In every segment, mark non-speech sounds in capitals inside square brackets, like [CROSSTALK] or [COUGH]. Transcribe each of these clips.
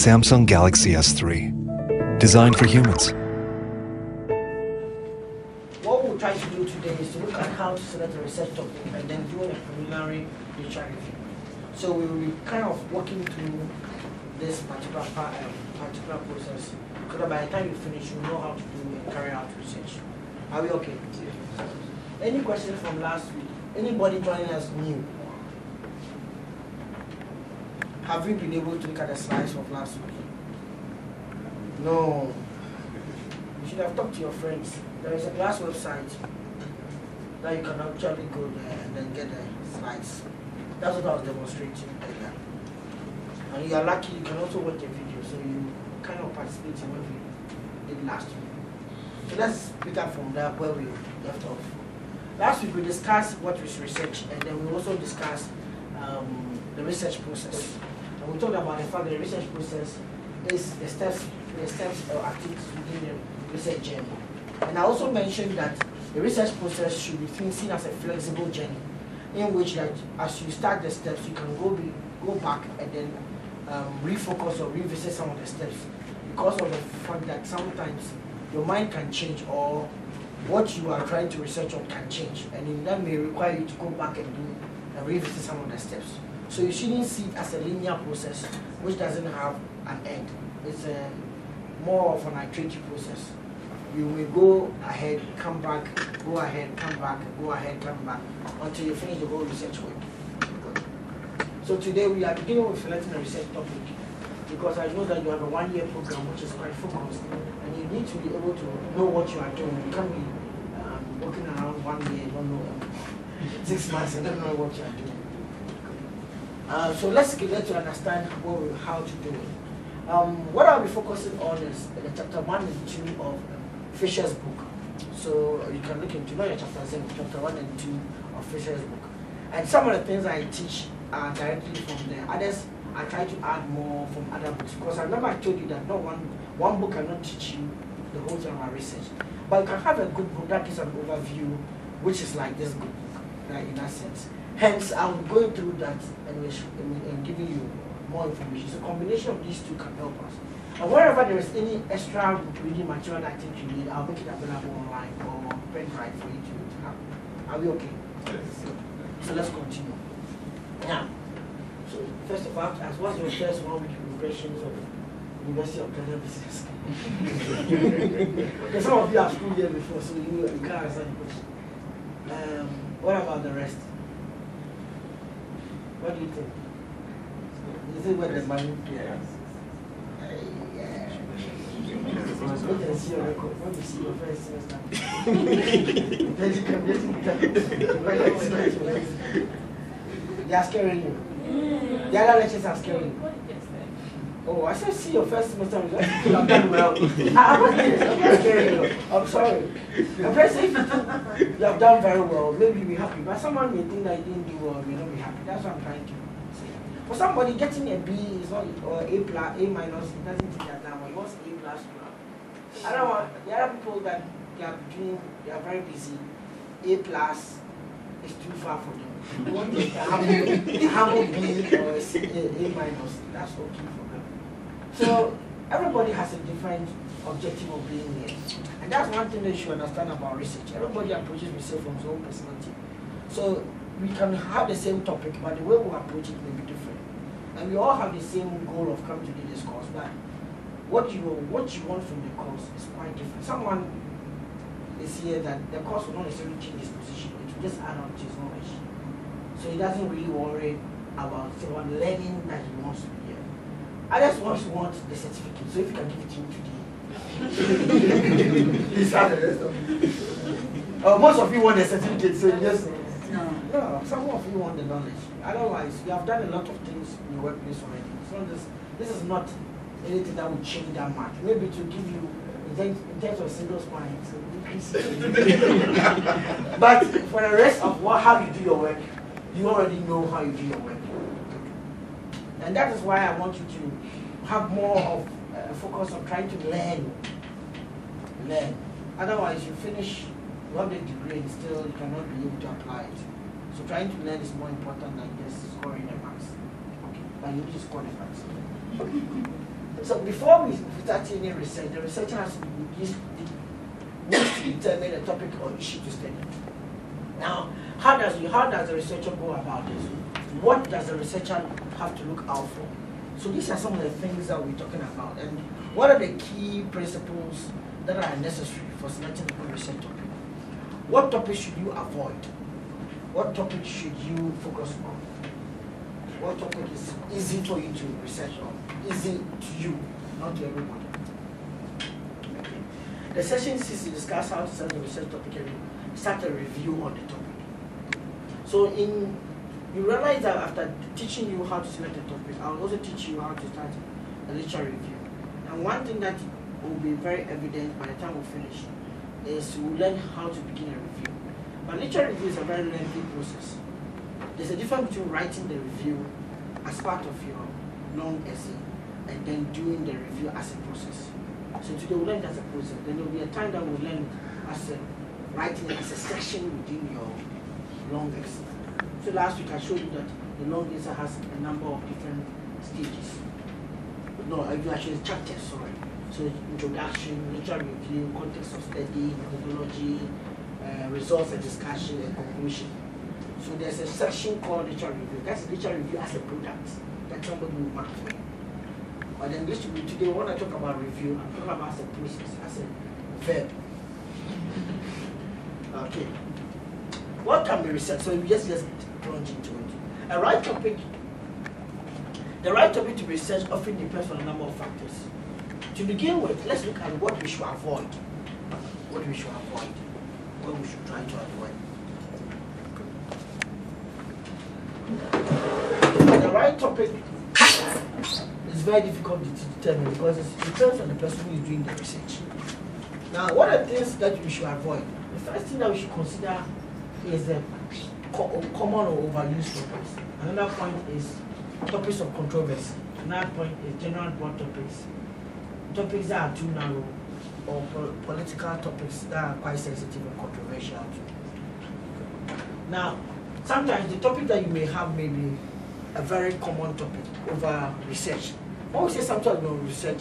Samsung Galaxy S3. Designed for humans. What we'll try to do today is to look at how to select a research topic and then do a preliminary literature review. So we will be kind of working through this particular, part, um, particular process because by the time you finish, you know how to do and carry out research. Are we okay? Any questions from last week? Anybody joining us new? Have you been able to look at the slides of last week? No. You should have talked to your friends. There is a class website that you can actually go there and then get the slides. That's what I was demonstrating earlier. And you are lucky you can also watch the video, so you kind of participate in what we did last week. So let's pick up from there where we left off. Last week we discussed what is research, and then we also discussed um, the research process. And we talked about the fact that the research process is the steps, the steps or activities within the research journey. And I also mentioned that the research process should be seen as a flexible journey, in which that as you start the steps, you can go be, go back and then um, refocus or revisit some of the steps because of the fact that sometimes your mind can change or what you are trying to research on can change and that may require you to go back and do and revisit some of the steps. So you shouldn't see it as a linear process which doesn't have an end. It's a more of an iterative process. You will go ahead, come back, go ahead, come back, go ahead, come back until you finish the whole research work. So today we are beginning with selecting a research topic because I know that you have a one-year program which is quite focused and you need to be able to know what you are doing. You can't be um, working around one year, don't know [LAUGHS] six months, and don't know what you are doing. Uh, so let's get to understand what we, how to do it. Um, what I'll be focusing on is the chapter one and two of um, Fisher's book. So you can look into not your chapter seven, chapter one and two of Fisher's book. And some of the things I teach are directly from there. Others I try to add more from other books because I remember I told you that not one one book cannot teach you the whole thing about research. But you can have a good book that gives an overview, which is like this good book, right, in that sense. Hence, I'm going through that and, and giving you more information. So, combination of these two can help us. And wherever there is any extra reading material that I think you need, I'll make it available online or pen drive for you to, to have. Are we okay? Yes. So let's continue. Now, so first of all, as what's your first one with impressions of University of Ghana Business? [LAUGHS] some of you have schooled there before, so you, you can't answer the question. Um, what about the rest? What do you think? Is it where the money? Yeah. Wait and see your record. When you see your first semester, then you can get it. They are scaring you. The other lectures are scaring you. Oh, I said see your first semester results. [LAUGHS] You have done well. I'm not scaring you. I'm sorry. I'm very safe. You have done very well. Maybe you'll be happy. But someone may think that you didn't do well, may not be. That's what I'm trying to say. For somebody getting a B is not or A plus, A minus, it doesn't think that now. He wants A plus. I don't want there are people that they are doing they are very busy. A plus is too far for them. You want a humble, B or a minus, that's okay for them. So everybody has a different objective of being here. And that's one thing that you should understand about research. Everybody approaches research from his own personality. So we can have the same topic, but the way we approach it may be different. And we all have the same goal of coming to this course, but what you what you want from the course is quite different. Someone is here that the course will not necessarily change his position, it will just add on to his knowledge. So he doesn't really worry about someone learning that he wants to be here. Others want to want the certificate, so if you can give it to him today, he's had the rest of it. Uh, most of you want the certificate, so just no. Some of you want the knowledge. Otherwise, you have done a lot of things in your workplace already. So this this is not anything that will change that much. Maybe to give you in terms of single spine, [LAUGHS] but for the rest of what how you do your work, you already know how you do your work. And that is why I want you to have more of a focus on trying to learn. Learn. Otherwise, you finish, you the degree and still you cannot be able to apply it. So trying to learn is more important than just scoring the marks. Okay. But you need to score the marks. [LAUGHS] So before we start any research, the researcher has to use needs to determine a topic or issue to study. Now, how does you, how does the researcher go about this? What does the researcher have to look out for? So these are some of the things that we're talking about, and what are the key principles that are necessary for selecting a good research topic? What topics should you avoid? What topic should you focus on? What topic is easy for you to research on? Easy to you, not to everybody. Okay. The session is to discuss how to select a research topic and start a review on the topic. So in you realize that after teaching you how to select a topic, I'll also teach you how to start a literature review. And one thing that will be very evident by the time we finish is to learn how to begin a review. But literature review is a very lengthy process. There's a difference between writing the review as part of your long essay and then doing the review as a process. So today we'll learn it as a process. Then there will be a time that we'll learn as a writing it as a section within your long essay. So last week I showed you that the long essay has a number of different stages. No, actually chapters, sorry. So introduction, literature review, context of study, methodology, uh, results and discussion, and conclusion. So there's a section called literature review. That's literature review as a product that somebody will mark for. But then this week today, when I talk about review, I'm talking about as a process, as a verb. [LAUGHS] Okay. What can be researched? So you just just plunge into it. A right topic, the right topic to research often depends on a number of factors. To begin with, let's look at what we should avoid. What we should avoid. What we should try to avoid. The right topic is very difficult to determine because it depends on the person who is doing the research. Now, what are things that we should avoid? The first thing that we should consider is the common or overused topics. Another point is topics of controversy. Another point is general broad topics. Topics that are too narrow or po political topics that are quite sensitive and controversial. Now, sometimes the topic that you may have may be a very common topic over research. When we say something about research,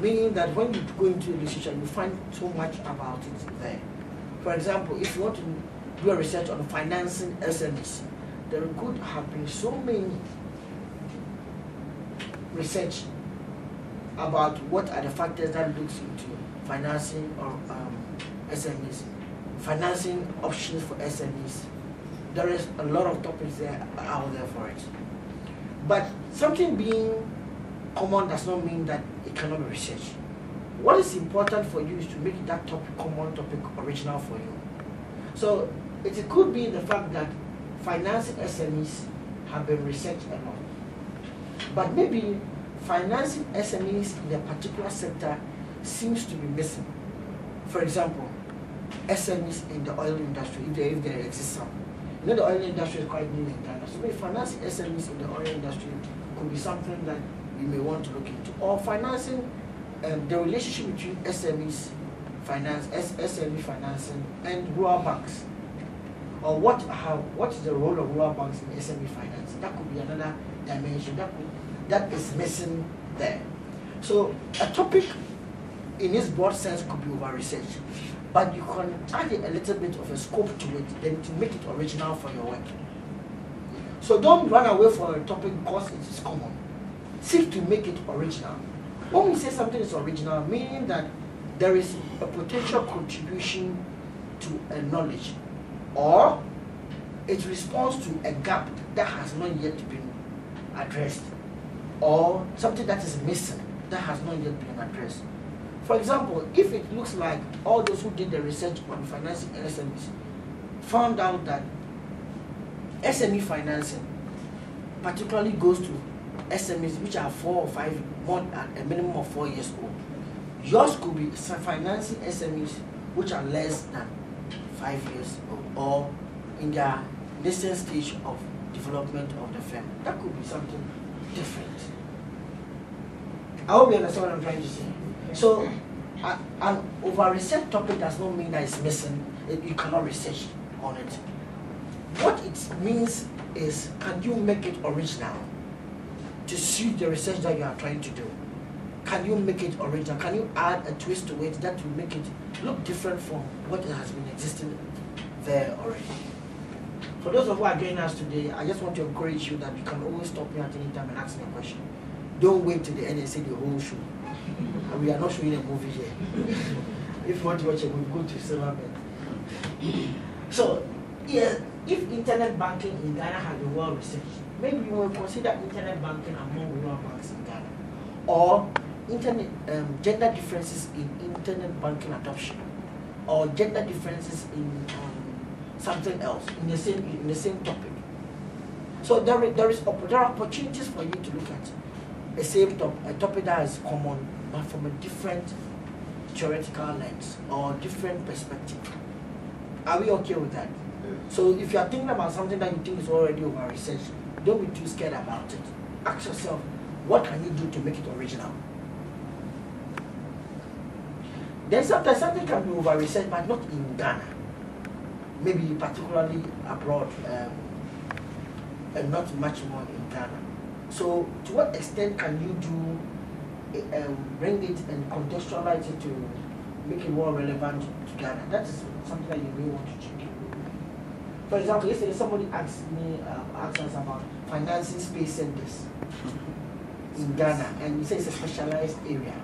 meaning that when you go into research you find so much about it there. For example, if you want to do a research on financing SMEs, there could have been so many research about what are the factors that looks into financing or um, SMEs, financing options for SMEs. There is a lot of topics there out there for it. But something being common does not mean that it cannot be researched. What is important for you is to make that topic common topic original for you. So it could be the fact that financing SMEs have been researched a lot. But maybe financing SMEs in a particular sector seems to be missing. For example, SMEs in the oil industry, if there, if there exists some. You know the oil industry is quite new in Ghana. So financing SMEs in the oil industry could be something that we may want to look into. Or financing um, the relationship between SMEs finance, SME financing and rural banks or what how what is the role of rural banks in SME finance? That could be another dimension that could, that is missing there. So a topic in its broad sense could be over researched, but you can add a little bit of a scope to it, then to make it original for your work. So don't run away from a topic because it is common. Seek to make it original. When we say something is original, meaning that there is a potential contribution to a knowledge or it responds to a gap that has not yet been addressed or something that is missing that has not yet been addressed. For example, if it looks like all those who did the research on financing SMEs found out that SME financing particularly goes to SMEs which are four or five, more a minimum of four years old. Yours could be financing SMEs which are less than five years old or in their nascent stage of development of the firm. That could be something different. I hope you understand what I'm trying to say. So, uh, an over research topic does not mean that it's missing, it, you cannot research on it. What it means is, can you make it original to suit the research that you are trying to do? can you make it original? Can you add a twist to it that will make it look different from what has been existing there already? For those of you who are joining us today, I just want to encourage you that you can always stop me at any time and ask me a question. Don't wait till the end and say the whole show. And we are not showing a movie here. if you want to watch a movie, go to Silverbird. So, yeah, if internet banking in Ghana had been well researched, maybe we will consider internet banking among rural banks in Ghana. Or internet um, gender differences in internet banking adoption or gender differences in um, something else in the same in the same topic. So there there is there are opportunities for you to look at a same top, a topic that is common but from a different theoretical lens or different perspective. Are we okay with that? So if you are thinking about something that you think is already over researched, don't be too scared about it. Ask yourself, what can you do to make it original? Then sometimes something can be over researched, but not in Ghana. Maybe particularly abroad, um, and not much more in Ghana. So, to what extent can you do, um, bring it and contextualize it to make it more relevant to Ghana? That is something that you may want to check. For example, yesterday somebody asked me, uh, asked us about financing space centers in Ghana, and he said it's a specialized area.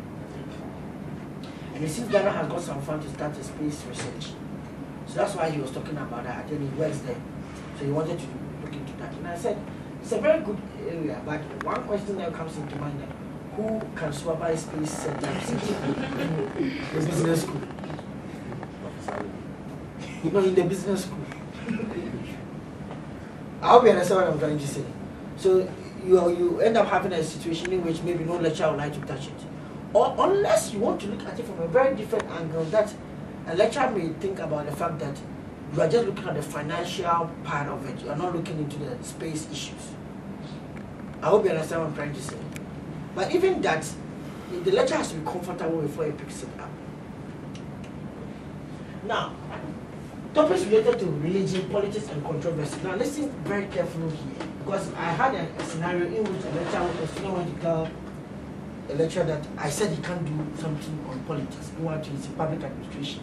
And he sees Ghana has got some funds to start a space research. So that's why he was talking about that. And he works there. So he wanted to look into that. And I said, it's a very good area, but one question that comes into mind that who can supervise space center [LAUGHS] [LAUGHS] the business school? You know, in the business school. I hope you understand what I'm trying to say. So you, you end up having a situation in which maybe no lecturer would like to touch it. Or unless you want to look at it from a very different angle, that a lecturer may think about the fact that you are just looking at the financial part of it. You are not looking into the space issues. I hope you understand what I'm trying to say. But even that, the lecturer has to be comfortable before he picks it up. Now, topics related to religion, politics, and controversy. Now, listen very carefully here, because I had a, a scenario in which a lecturer, a student wanted to tell a lecturer that I said he can't do something on politics. He wanted to public administration.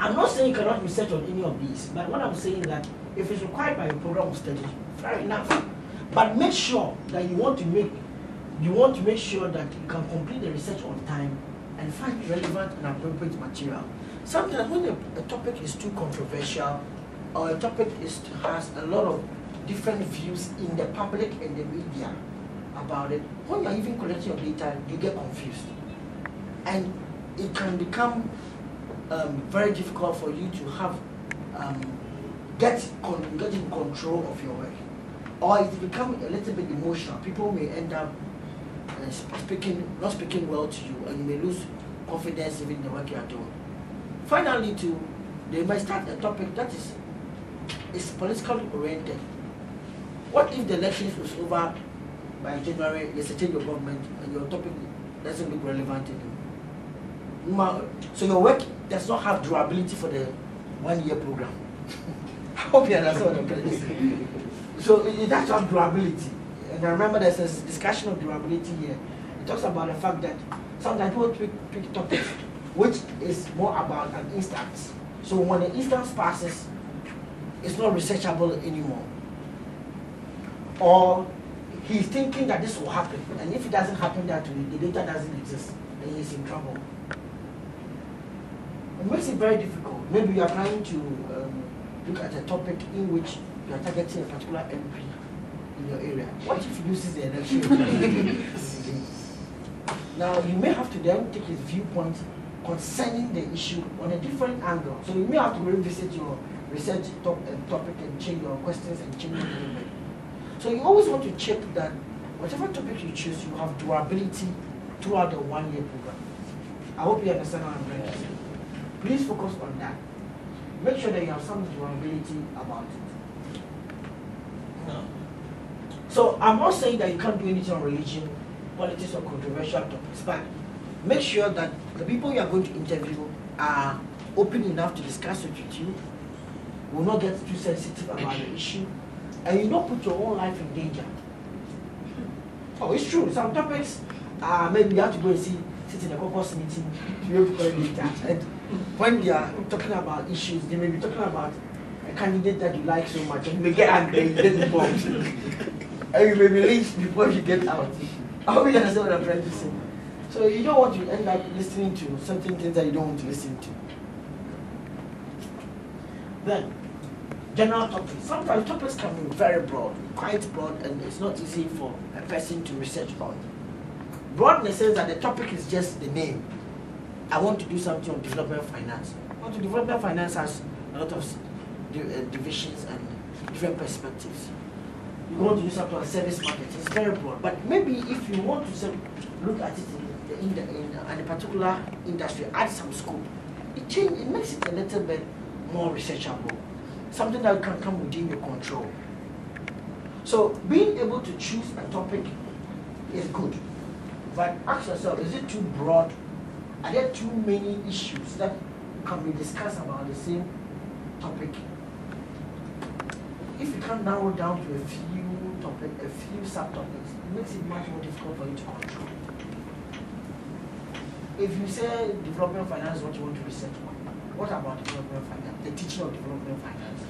I'm not saying you cannot research on any of these, but what I'm saying that if it's required by your program of study, fair enough. But make sure that you want to make you want to make sure that you can complete the research on time and find relevant and appropriate material. Sometimes when a, a topic is too controversial or a topic is has a lot of different views in the public and the media, about it, when you're even collecting your data, you get confused. And it can become um, very difficult for you to have um, get con- get in control of your work, or it become a little bit emotional. People may end up uh, speaking not speaking well to you, and you may lose confidence even in the work you are doing. Finally, too, they might start a topic that is is politically oriented. What if the elections was over by January, there's a change of government and your topic doesn't look relevant anymore. So your work does not have durability for the one year program. [LAUGHS] I hope you understand what I'm. So it to have durability. And I remember there's a discussion of durability here. It talks about the fact that sometimes people pick, pick topics which is more about an instance. So when the instance passes, it's not researchable anymore. Or he's thinking that this will happen. And if it doesn't happen that way, the data doesn't exist, then he's in trouble. It makes it very difficult. Maybe you are trying to um, look at a topic in which you are targeting a particular MP in your area. What if he loses the election? [LAUGHS] now, you may have to then take his viewpoint concerning the issue on a different angle. So you may have to revisit your research top, uh, topic and change your questions and change your a. So you always want to check that whatever topic you choose, you have durability throughout the one-year program. I hope you understand what I'm trying to say. Please focus on that. Make sure that you have some durability about it. No. So I'm not saying that you can't do anything on religion, politics, or controversial topics, but make sure that the people you are going to interview are open enough to discuss it with you, will not get too sensitive about the issue, and you don't put your own life in danger. Oh, it's true. Some topics, uh, maybe you have to go and see, sit in a caucus meeting [LAUGHS] to be able to correlate that. And when they are talking about issues, they may be talking about a candidate that you like so much, and you may get angry, you get involved, [LAUGHS] and you may be before you get out. I hope you understand what I'm trying to say. So you don't want to end up listening to certain things that you don't want to listen to. Then, general topics. Sometimes topics can be very broad, quite broad, and it's not easy for a person to research on. Broad in the sense that the topic is just the name. I want to do something on development finance. Well, development finance has a lot of uh, divisions and different perspectives. You want to do something on service market, it's very broad. But maybe if you want to look at it in, the, in, the, in a particular industry, add some scope, it, change, it makes it a little bit more researchable something that can come within your control. So being able to choose a topic is good. But ask yourself, is it too broad? Are there too many issues that can be discussed about the same topic? If you can narrow down to a few topic, a few subtopics, it makes it much more difficult for you to control. If you say development finance what you want to research on, what about development finance? The teaching of development finance?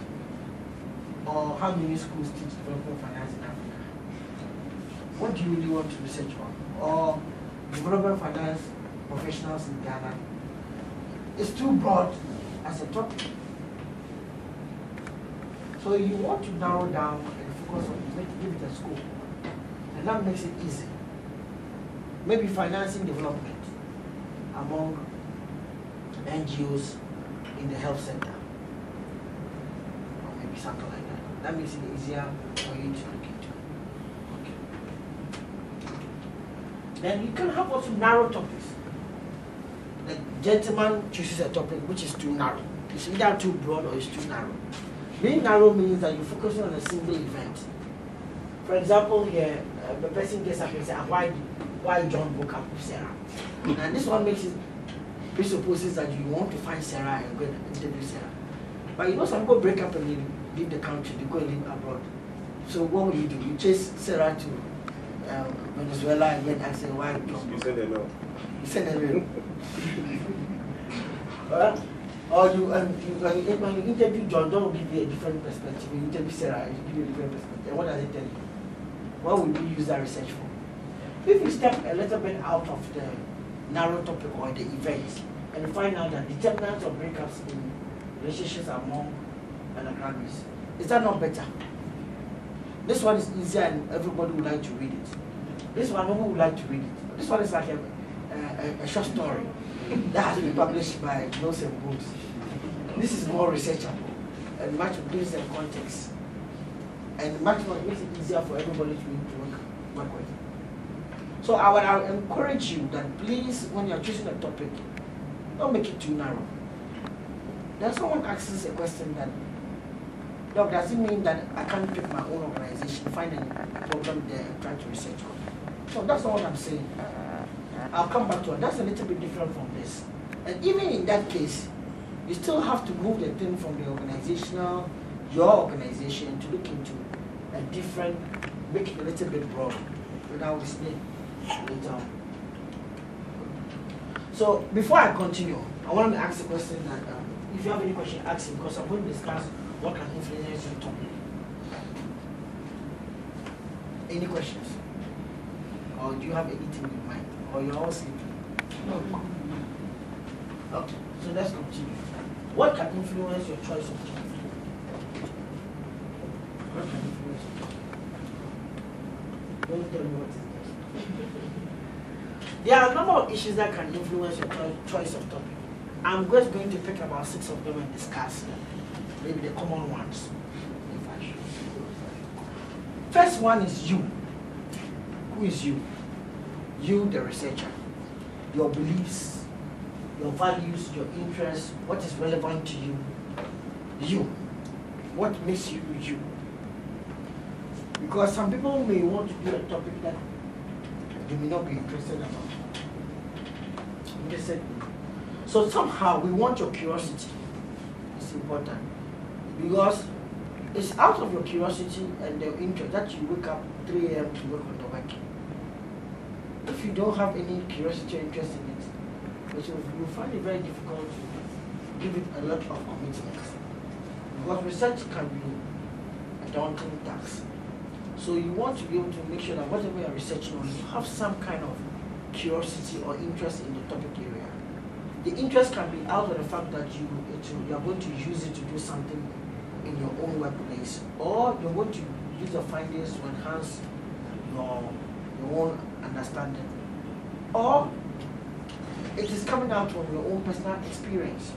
Or how many schools teach development finance in Africa? What do you really want to research on? Or development finance professionals in Ghana? It's too broad as a topic. So you want to narrow down and focus on it, give it a scope. And that makes it easy. Maybe financing development among NGOs in the health center. Or maybe something like that. That makes it easier for you to look into. Okay. Then you can have also narrow topics. Gentleman chooses a topic which is too narrow. It's either too broad or it's too narrow. Being narrow means that you're focusing on a single event. For example, here, uh, the person gets up and says, why, why John broke up with Sarah? and this one makes it presupposes that you want to find Sarah and go and interview Sarah. But you know, some people break up and they leave the country, they go and live abroad. So what will you do? You chase Sarah to um, Venezuela and then ask her why. You send a no. You send a no. Or you, um, you, when, you, you interview John, John will give you a different perspective. You interview Sarah, he give you a different perspective. And what does it tell you? What would you use that research for? If you step a little bit out of the narrow topic or the events and find out that determinants of breakups in relationships are among undergraduates. Is that not better? This one is easier and everybody would like to read it. This one, nobody would like to read it. This one is like a, a, a short story that has been published by Nelson Books. This is more researchable and much based on context. And much more makes it easier for everybody to, work, work with. So I would, I would encourage you that please, when you're choosing a topic, don't make it too narrow. Then someone asks us a question that, Doc, does it mean that I can't pick my own organization, find a problem there and try to research on? it? So that's what I'm saying. I'll come back to it. That's a little bit different from. And even in that case, you still have to move the thing from the organizational, your organization, to look into a different, make it a little bit broad without explaining later on. So before I continue, I want to ask a question that um, if you have any question, ask him because I'm going to discuss what can influence your topic. Any questions? Or do you have anything in mind? Or you're all sleeping? No. Okay, so let's continue. What can influence your choice of topic? What can influence your? Don't tell me what there are a number of issues that can influence your choice of topic. I'm just going to pick about six of them and discuss them. maybe the common ones. First one is you. Who is you? You, the researcher. Your beliefs, your values, your interests, what is relevant to you. You. What makes you you? Because some people may want to do a topic that they may not be interested about. Interested. So somehow we want your curiosity. It's important. Because it's out of your curiosity and your interest that you wake up 3 a.m. to work on the work. if you don't have any curiosity or interest in it, you find it very difficult to give it a lot of commitment. Because research can be a daunting task. So you want to be able to make sure that whatever you're researching on, you have some kind of curiosity or interest in the topic area. The interest can be out of the fact that you you are going to use it to do something in your own workplace, or you're going to use your findings to enhance your your own understanding, or it is coming out from your own personal experience.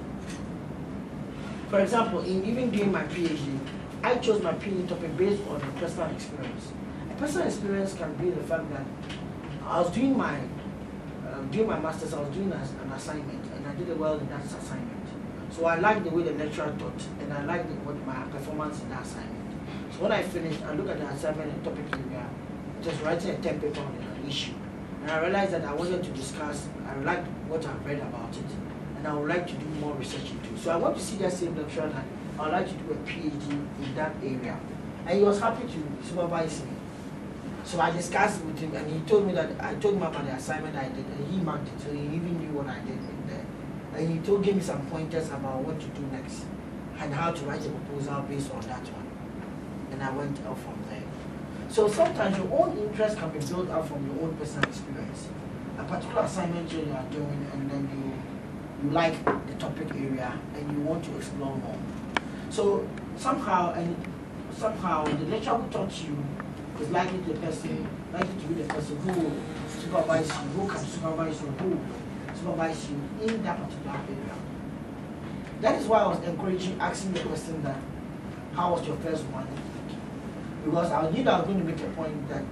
For example, in even doing my PhD, I chose my PhD topic based on a personal experience. A personal experience can be the fact that I was doing my uh, my master's, I was doing an assignment, and I did it well in that assignment. So I liked the way the lecturer taught, and I liked what my performance in that assignment. So when I finished, I looked at the assignment and topic area, just writing a 10 paper on an issue. And I realized that I wanted to discuss, I liked what I've read about it, and I would like to do more research into it. So I want to see that same lecturer that I would like to do a PhD in that area. And he was happy to supervise me. So I discussed with him, and he told me that I told him about the assignment I did, and he marked it, so he even knew what I did in there. And he told gave me some pointers about what to do next, and how to write a proposal based on that one. And I went out from there. So sometimes your own interest can be built up from your own personal experience. A particular assignment you are doing, and then you you like the topic area, and you want to explore more. So somehow, and somehow, the lecturer who taught you is likely the person, likely to be the person who supervise you, who can supervise you, who supervise you in that particular area. That is why I was encouraging, asking the question that, how was your first one? Because I knew that I was going to make a point that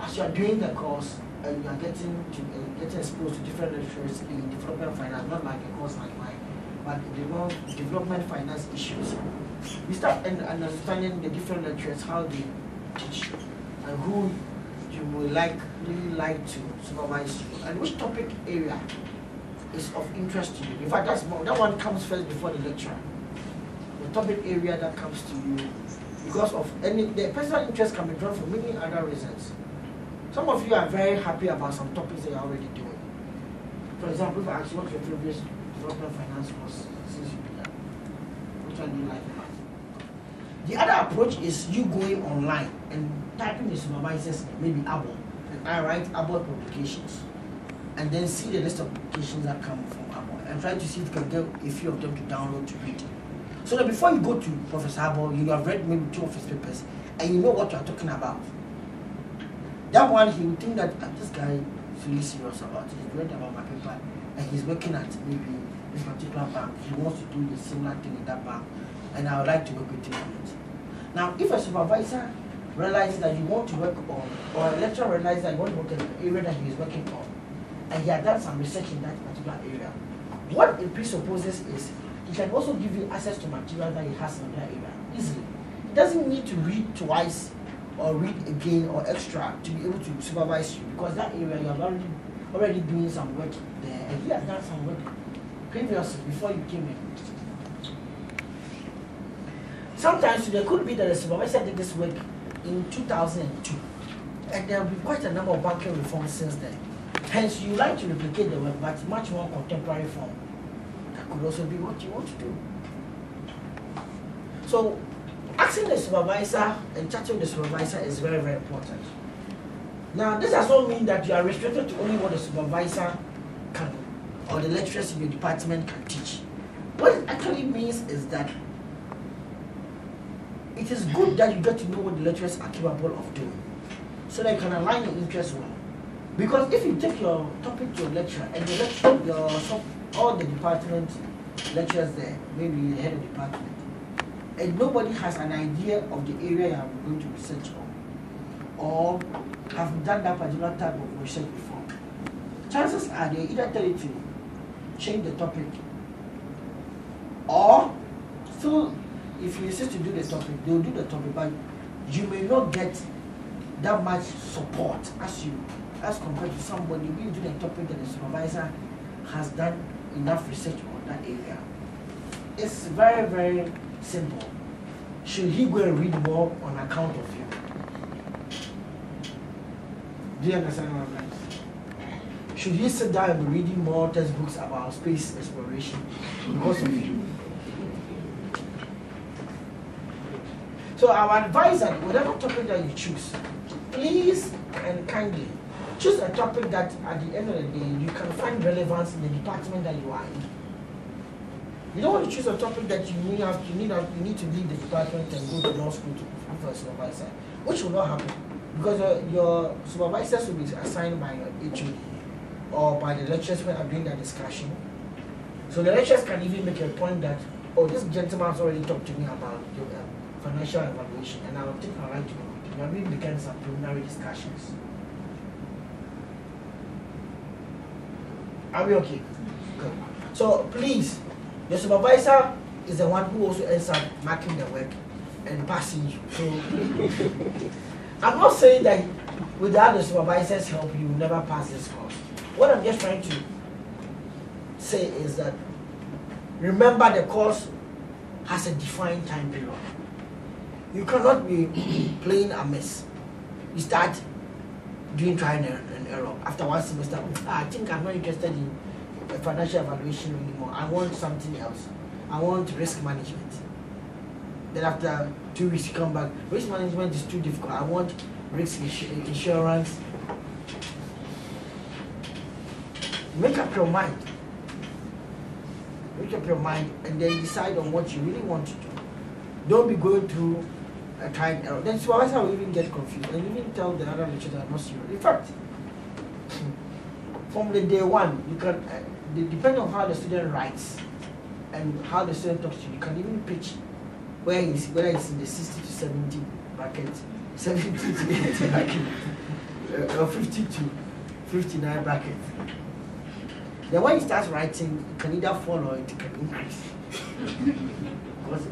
as you are doing the course, and you are getting to uh, getting exposed to different literaries in development finance, not like a course like mine, but the development finance issues. You start understanding the different literaries, how they teach and who you would like really like to supervise you and which topic area is of interest to you. In fact, that's more, that one comes first before the lecture. The topic area that comes to you because of any the personal interest can be drawn for many other reasons. Some of you are very happy about some topics that you're already doing. For example, if I ask you what your previous development finance was since you began, which one do you like the other approach is you going online and typing the supervisor's maybe Abbott, and I write Abbott publications, and then see the list of publications that come from Abbott, and try to see if you can get a few of them to download to read. So that before you go to Professor Abbott, you have read maybe two of his papers, and you know what you are talking about. That one, he will think that ah, this guy is really serious about it. He's read about my paper, and he's working at maybe this particular bank. He wants to do the similar thing in that bank and I would like to work with you on it. Now, if a supervisor realizes that you want to work on, or a lecturer realizes that you want to work in the area that he is working on, and he has done some research in that particular area, what it presupposes is he can also give you access to material that he has in that area easily. He doesn't need to read twice or read again or extra to be able to supervise you because that area you have already already doing some work there and he has done some work previously before you came in. Sometimes there could be that the supervisor did this work in 2002, and there will be quite a number of banking reforms since then. Hence, you like to replicate the work, but much more contemporary form. Could also be what you want to do. So, asking the supervisor and chatting with the supervisor is very, very important. Now, this does not mean that you are restricted to only what the supervisor can or the lecturers in your department can teach. What it actually means is that it is good that you get to know what the lecturers are capable of doing so that you can align your interests well. Because if you take your topic to a lecturer and the lecturer, your, all the department lecturers there, maybe the head of department, and nobody has an idea of the area you are going to research on, or have done that particular type of research before, chances are they either tell you to change the topic or still if you insist to do the topic, they will do the topic, but you may not get that much support as you as compared to somebody who do the topic that the supervisor has done enough research on that area. It's very, very simple. Should he go and read more on account of you? Do you understand what I'm saying? should he sit down and be reading more textbooks about space exploration because of you? So our advice that whatever topic that you choose, please and kindly choose a topic that at the end of the day you can find relevance in the department that you are in. You don't want to choose a topic that you need have you need have, you need to leave the department and go to law school to become a supervisor, which will not happen because uh, your supervisors will be assigned by your HOD or by the lecturers when I'm doing that discussion. So the lecturers can even make a point that, oh, this gentleman has already talked to me about uh, financial evaluation, and I will take my right to we have been begun some preliminary discussions. Are we okay? Good. So please, your supervisor is the one who also ends up marking the work and passing you. So [LAUGHS] I'm not saying that without the supervisor's help you will never pass this course. What I'm just trying to say is that remember the course has a defined time period. You cannot be [CLEARS THROAT] playing amiss. You start doing trial and error. After one semester, ah, I think I'm not interested in financial evaluation anymore. I want something else. I want risk management. Then after two weeks, you come back. Risk management is too difficult. I want risk insurance Make up your mind. Make up your mind and then decide on what you really want to do. Don't be going through a time error. Then supervisor will even get confused and even tell the other lecturer that not serious. In fact, from the day one, you can, uh, depending on how the student writes and how the student talks to you, you can even pitch where whether it's in the 60 to 70 bracket, [LAUGHS] 70 to 80 bracket, uh, or 50 to 59 bracket. Then when you start writing, you can either fall or it can increase. [LAUGHS] because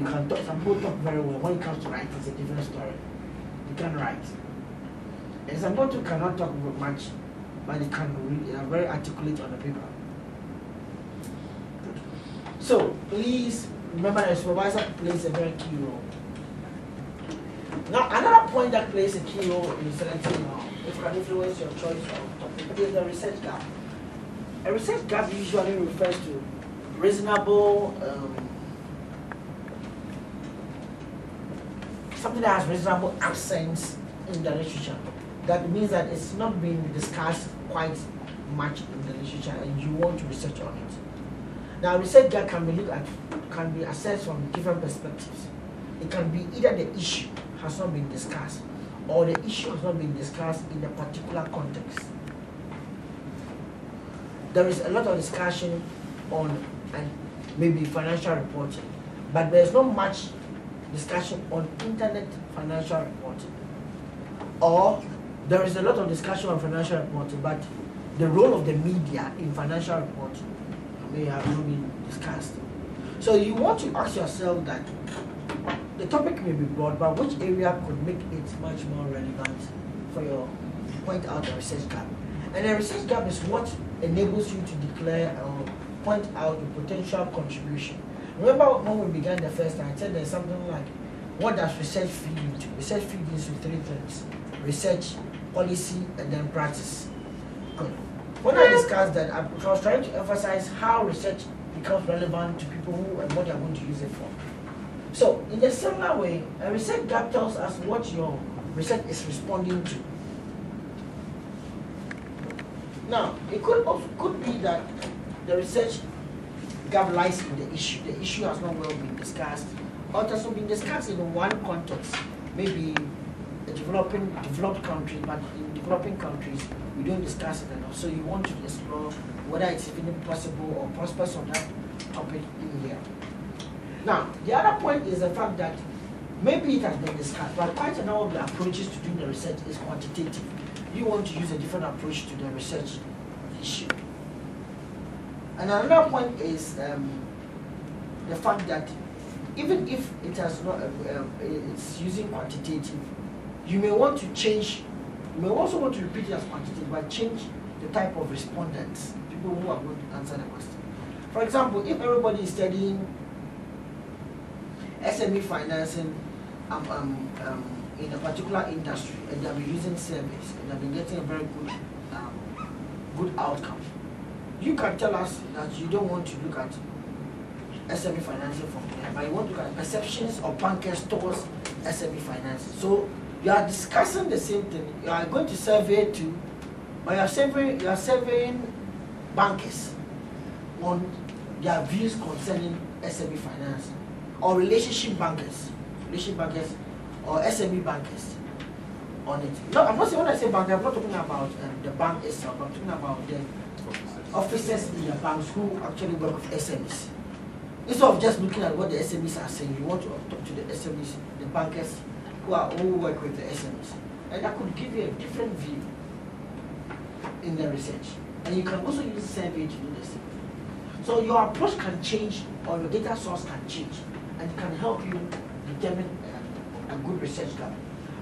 you can talk, some people talk very well. When it comes to writing, it's a different story. You can write. And some people cannot talk much, but they can read, they very articulate on the paper. So please remember that supervisor plays a very key role. Now another point that plays a key role in selecting uh, if can influence your choice of topic is the research gap. A research gap usually refers to reasonable, um, something that has reasonable absence in the literature. That means that it's not being discussed quite much in the literature and you want to research on it. Now research gap can be looked at, can be assessed from different perspectives. It can be either the issue has not been discussed or the issue has not been discussed in a particular context there is a lot of discussion on and maybe financial reporting, but there's not much discussion on internet financial reporting. Or there is a lot of discussion on financial reporting, but the role of the media in financial reporting may have not been discussed. So you want to ask yourself that the topic may be broad, but which area could make it much more relevant for your point out the research gap? And a research gap is what enables you to declare or point out a potential contribution. Remember when we began the first time, I said there's something like, what does research feed into? Research feeds into three things. Research, policy, and then practice. Good. When I discussed that, I was trying to emphasize how research becomes relevant to people who and what they're going to use it for. So, in a similar way, a research gap tells us what your research is responding to. Now, it could also could be that the research gap lies in the issue. The issue has not well been discussed, or it has not been discussed in one context, maybe a developing developed country, but in developing countries we don't discuss it enough. So you want to explore whether it's even possible or prosperous on that topic in here. Now, the other point is the fact that maybe it has been discussed, but quite a number of the approaches to doing the research is quantitative you want to use a different approach to the research issue. And another point is um, the fact that even if it has not, uh, uh, it's using quantitative, you may want to change, you may also want to repeat it as quantitative, but change the type of respondents, people who are going to answer the question. For example, if everybody is studying SME financing, um, um, um, in a particular industry and they've been using service and they've been getting a very good um, good outcome. You can tell us that you don't want to look at SME financing from there, but you want to look at perceptions of bankers towards SME financing. So you are discussing the same thing. You are going to survey too, but you are surveying, you are surveying bankers on their views concerning SME finance or relationship bankers, relationship bankers or SME bankers on it. No, I'm not saying when I say bank, I'm not talking about um, the bank itself. I'm talking about the officers in the banks who actually work with SMEs. Instead of just looking at what the SMEs are saying, you want to talk to the SMEs, the bankers who are who work with the SMEs, and that could give you a different view in the research. And you can also use survey to do the same. So your approach can change, or your data source can change, and it can help you determine uh, a good research gap.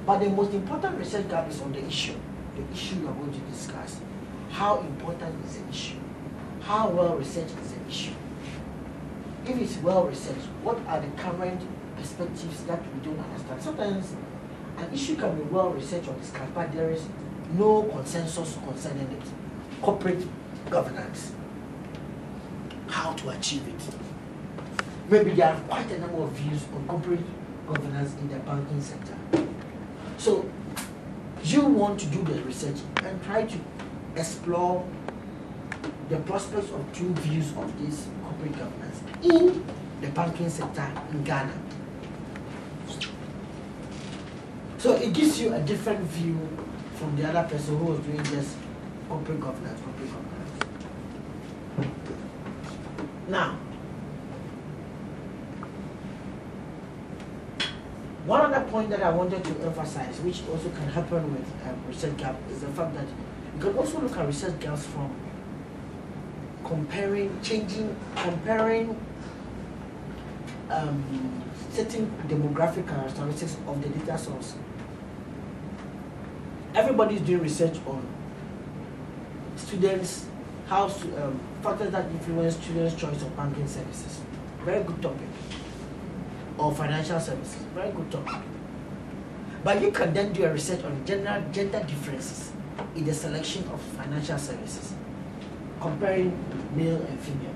But the most important research gap is on the issue, the issue you are going to discuss. How important is the issue? How well researched is the issue? If it's well researched, what are the current perspectives that we don't understand? Sometimes an issue can be well researched or discussed, but there is no consensus concerning it. Corporate governance, how to achieve it. Maybe there are quite a number of views on corporate governance in the banking sector. So you want to do the research and try to explore the prospects of two views of this corporate governance in the banking sector in Ghana. So it gives you a different view from the other person who was doing just corporate governance, corporate governance. Now, one other point that I wanted to emphasize, which also can happen with um, research gap, is the fact that you can also look at research gaps from comparing, changing, comparing um, certain demographic characteristics of the data source. Everybody is doing research on students, how um, factors that influence students' choice of banking services. Very good topic. Or financial services. Very good topic. But you can then do a research on general gender differences in the selection of financial services, comparing male and female.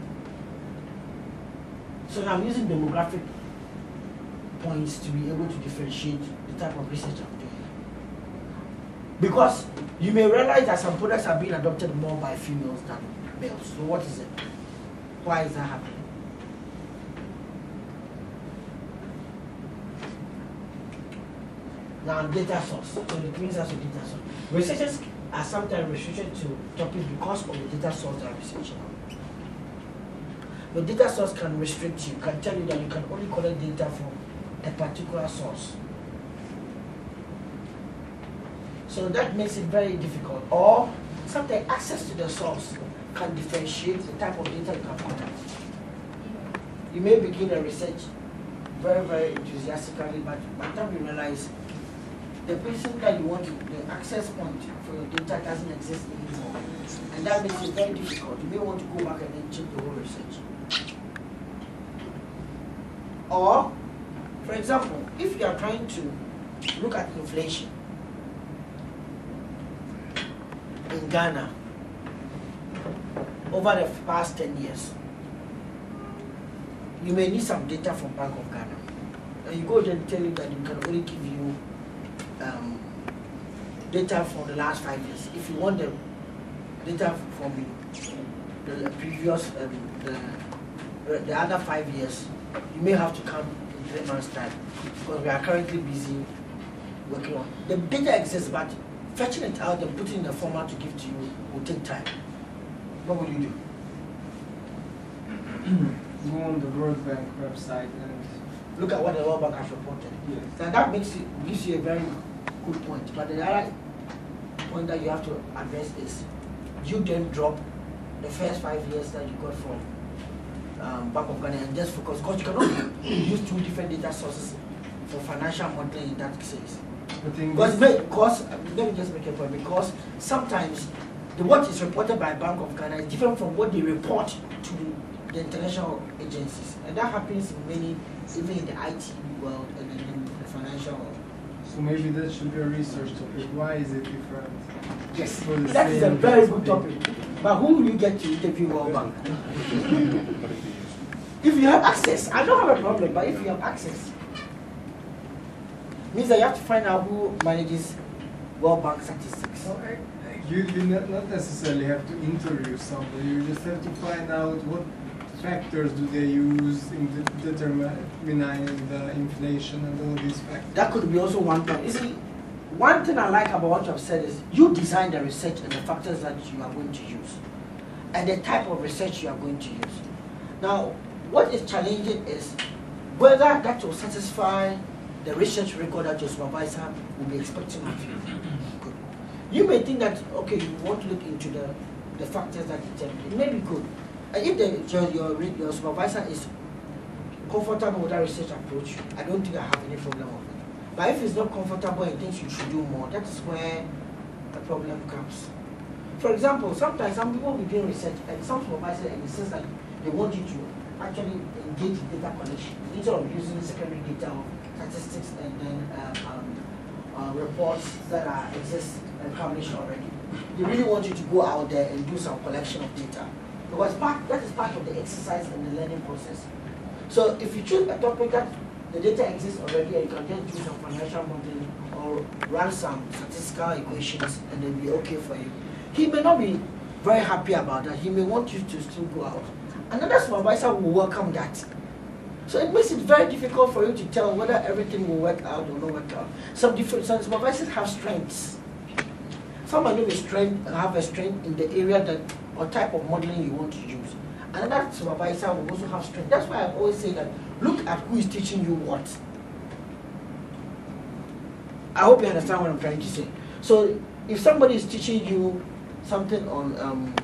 So I'm using demographic points to be able to differentiate the type of research I'm. Because you may realize that some products are being adopted more by females than males. So what is it? Why is that happening? Now data source. So it brings us to data source. Researchers are sometimes restricted to topics because of the data source they are researching. The data source can restrict you, can tell you that you can only collect data from a particular source. So that makes it very difficult. Or sometimes access to the source can differentiate the type of data you can collect. You may begin a research very, very enthusiastically, but by the time you realize the person that you want to, the access point for your data doesn't exist anymore. And that makes it very difficult. You may want to go back and then check the whole research. Or, for example, if you are trying to look at inflation in Ghana over the past 10 years, you may need some data from Bank of Ghana. And you go there and tell you that you can only give you um, data for the last five years. If you want the data from the previous, um, the, the other five years, you may have to come in three months' time because we are currently busy working on. The data exists, but fetching it out and putting in a format to give to you will take time. What will you do? Go on the World Bank website and Look at what the World Bank has reported. yes. And that makes it gives you a very good point. But the other point that you have to address is you then drop the first five years that you got from um, Bank of Ghana and just focus because you cannot [COUGHS] use two different data sources for financial modeling in that case. The thing Because, because let me just make a point because sometimes the what is reported by Bank of Ghana is different from what they report to the international agencies, and that happens in many, even in the IT world and in the financial world. so maybe that should be a research topic. Why is it different? Yes, that is a very good topic. But who will you get to interview World Bank? [LAUGHS] if you have access, I don't have a problem, but if you have access, means that you have to find out who manages World Bank statistics. Okay. You, you not, not necessarily have to interview somebody, you just have to find out what factors do they use in de- determining the inflation and all these factors. That could be also one thing. You see, one thing I like about what you have said is you design the research and the factors that you are going to use, and the type of research you are going to use. Now, what is challenging is whether that will satisfy the research record that your supervisor will be expecting of you. Good. You may think that okay, you want to look into the, the factors that determine it may be good. And if the, your, your, your supervisor is comfortable with that research approach, I don't think I have any problem with it. But if it's not comfortable and thinks you should do more, that is where the problem comes. For example, sometimes some people will be doing research and some supervisors insist that they want you to actually engage in data collection instead of using secondary data statistics and then um, um, uh, reports that are exist and published already. They really want you to go out there and do some collection of data because part, that is part of the exercise and the learning process. So if you choose a topic that the data exists already and you can just do some financial modeling or run some statistical equations and they'll be okay for you. He may not be very happy about that. He may want you to still go out. Another supervisor will welcome that. So it makes it very difficult for you to tell whether everything will work out or not work out. Some different some supervisors have strengths. Some of them strength have a strength in the area that or type of modeling you want to use. Another supervisor will also have strength. That's why I always say that look at who is teaching you what. I hope you understand what I'm trying to say. So if somebody is teaching you something on um,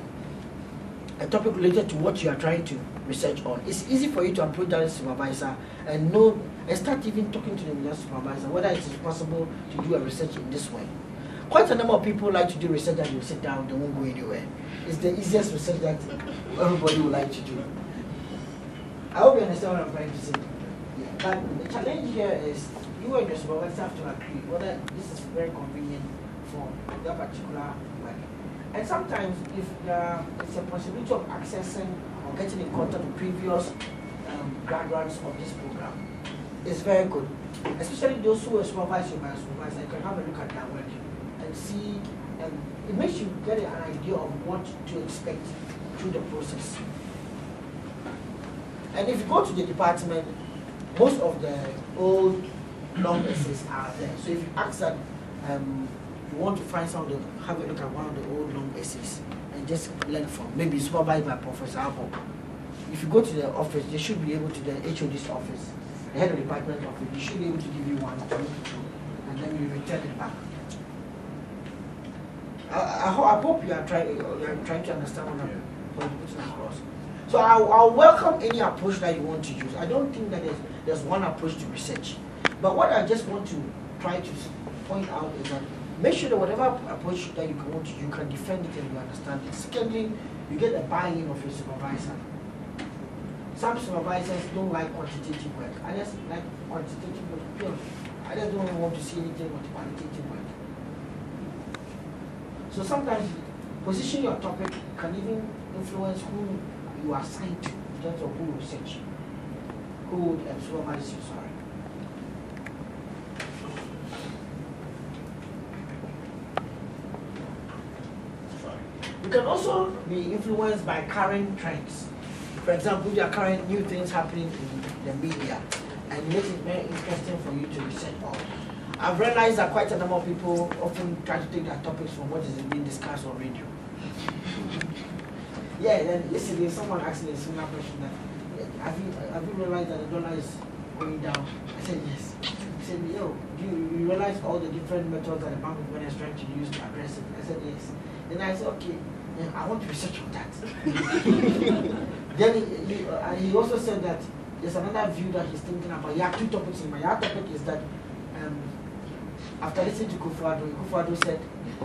a topic related to what you are trying to research on, it's easy for you to approach that supervisor and know and start even talking to the supervisor whether it is possible to do a research in this way. Quite a number of people like to do research that you sit down, they won't go anywhere. It's the easiest research that everybody would like to do. I hope you understand what I'm trying to say. But the challenge here is you and your supervisor have to agree whether this is very convenient for that particular. And sometimes if there is a possibility of accessing or getting in contact with previous um, graduates of this program, it's very good. Especially those who are supervised by supervisor, you can have a look at their work and see, and it makes you get an idea of what to expect through the process. And if you go to the department, most of the old long are there. So if you ask that um, you want to find some of the, have a look at one of the old long essays and just learn from, maybe supervised by Professor Apple. If you go to the office, they should be able to, the HOD's office, the head of the department office, they should be able to give you one, two, two, and then you return it back. I, I, ho- I hope you are trying, you are trying to understand what I'm, putting across. So I'll, I'll welcome any approach that you want to use. I don't think that there's, there's one approach to research. But what I just want to try to point out is that make sure that whatever approach that you want you can defend it and you understand it. Secondly, you get the buy-in of your supervisor. Some supervisors don't like quantitative work. Others like quantitative work. purely. Others don't want to see anything but qualitative work. So sometimes position your topic can even influence who you are assigned to in terms of who research, who would supervise you, sorry. You can also be influenced by current trends. For example, there are current new things happening in the media, and it makes it very interesting for you to research on. I've realized that quite a number of people often try to take their topics from what is being discussed on radio. [LAUGHS] Yeah, then yesterday someone asked me a similar question that have you have you realized that the dollar is going down? I said yes. He said, yo, do you, you realize all the different methods that the Bank of Ghana is trying to use to address it? I said yes. Then I said, okay, then I want to research on that. [LAUGHS] then he, he, uh, he also said that there's another view that he's thinking about. He had two topics in mind. Topic is that um, after listening to Akufo-Addo, Akufo-Addo said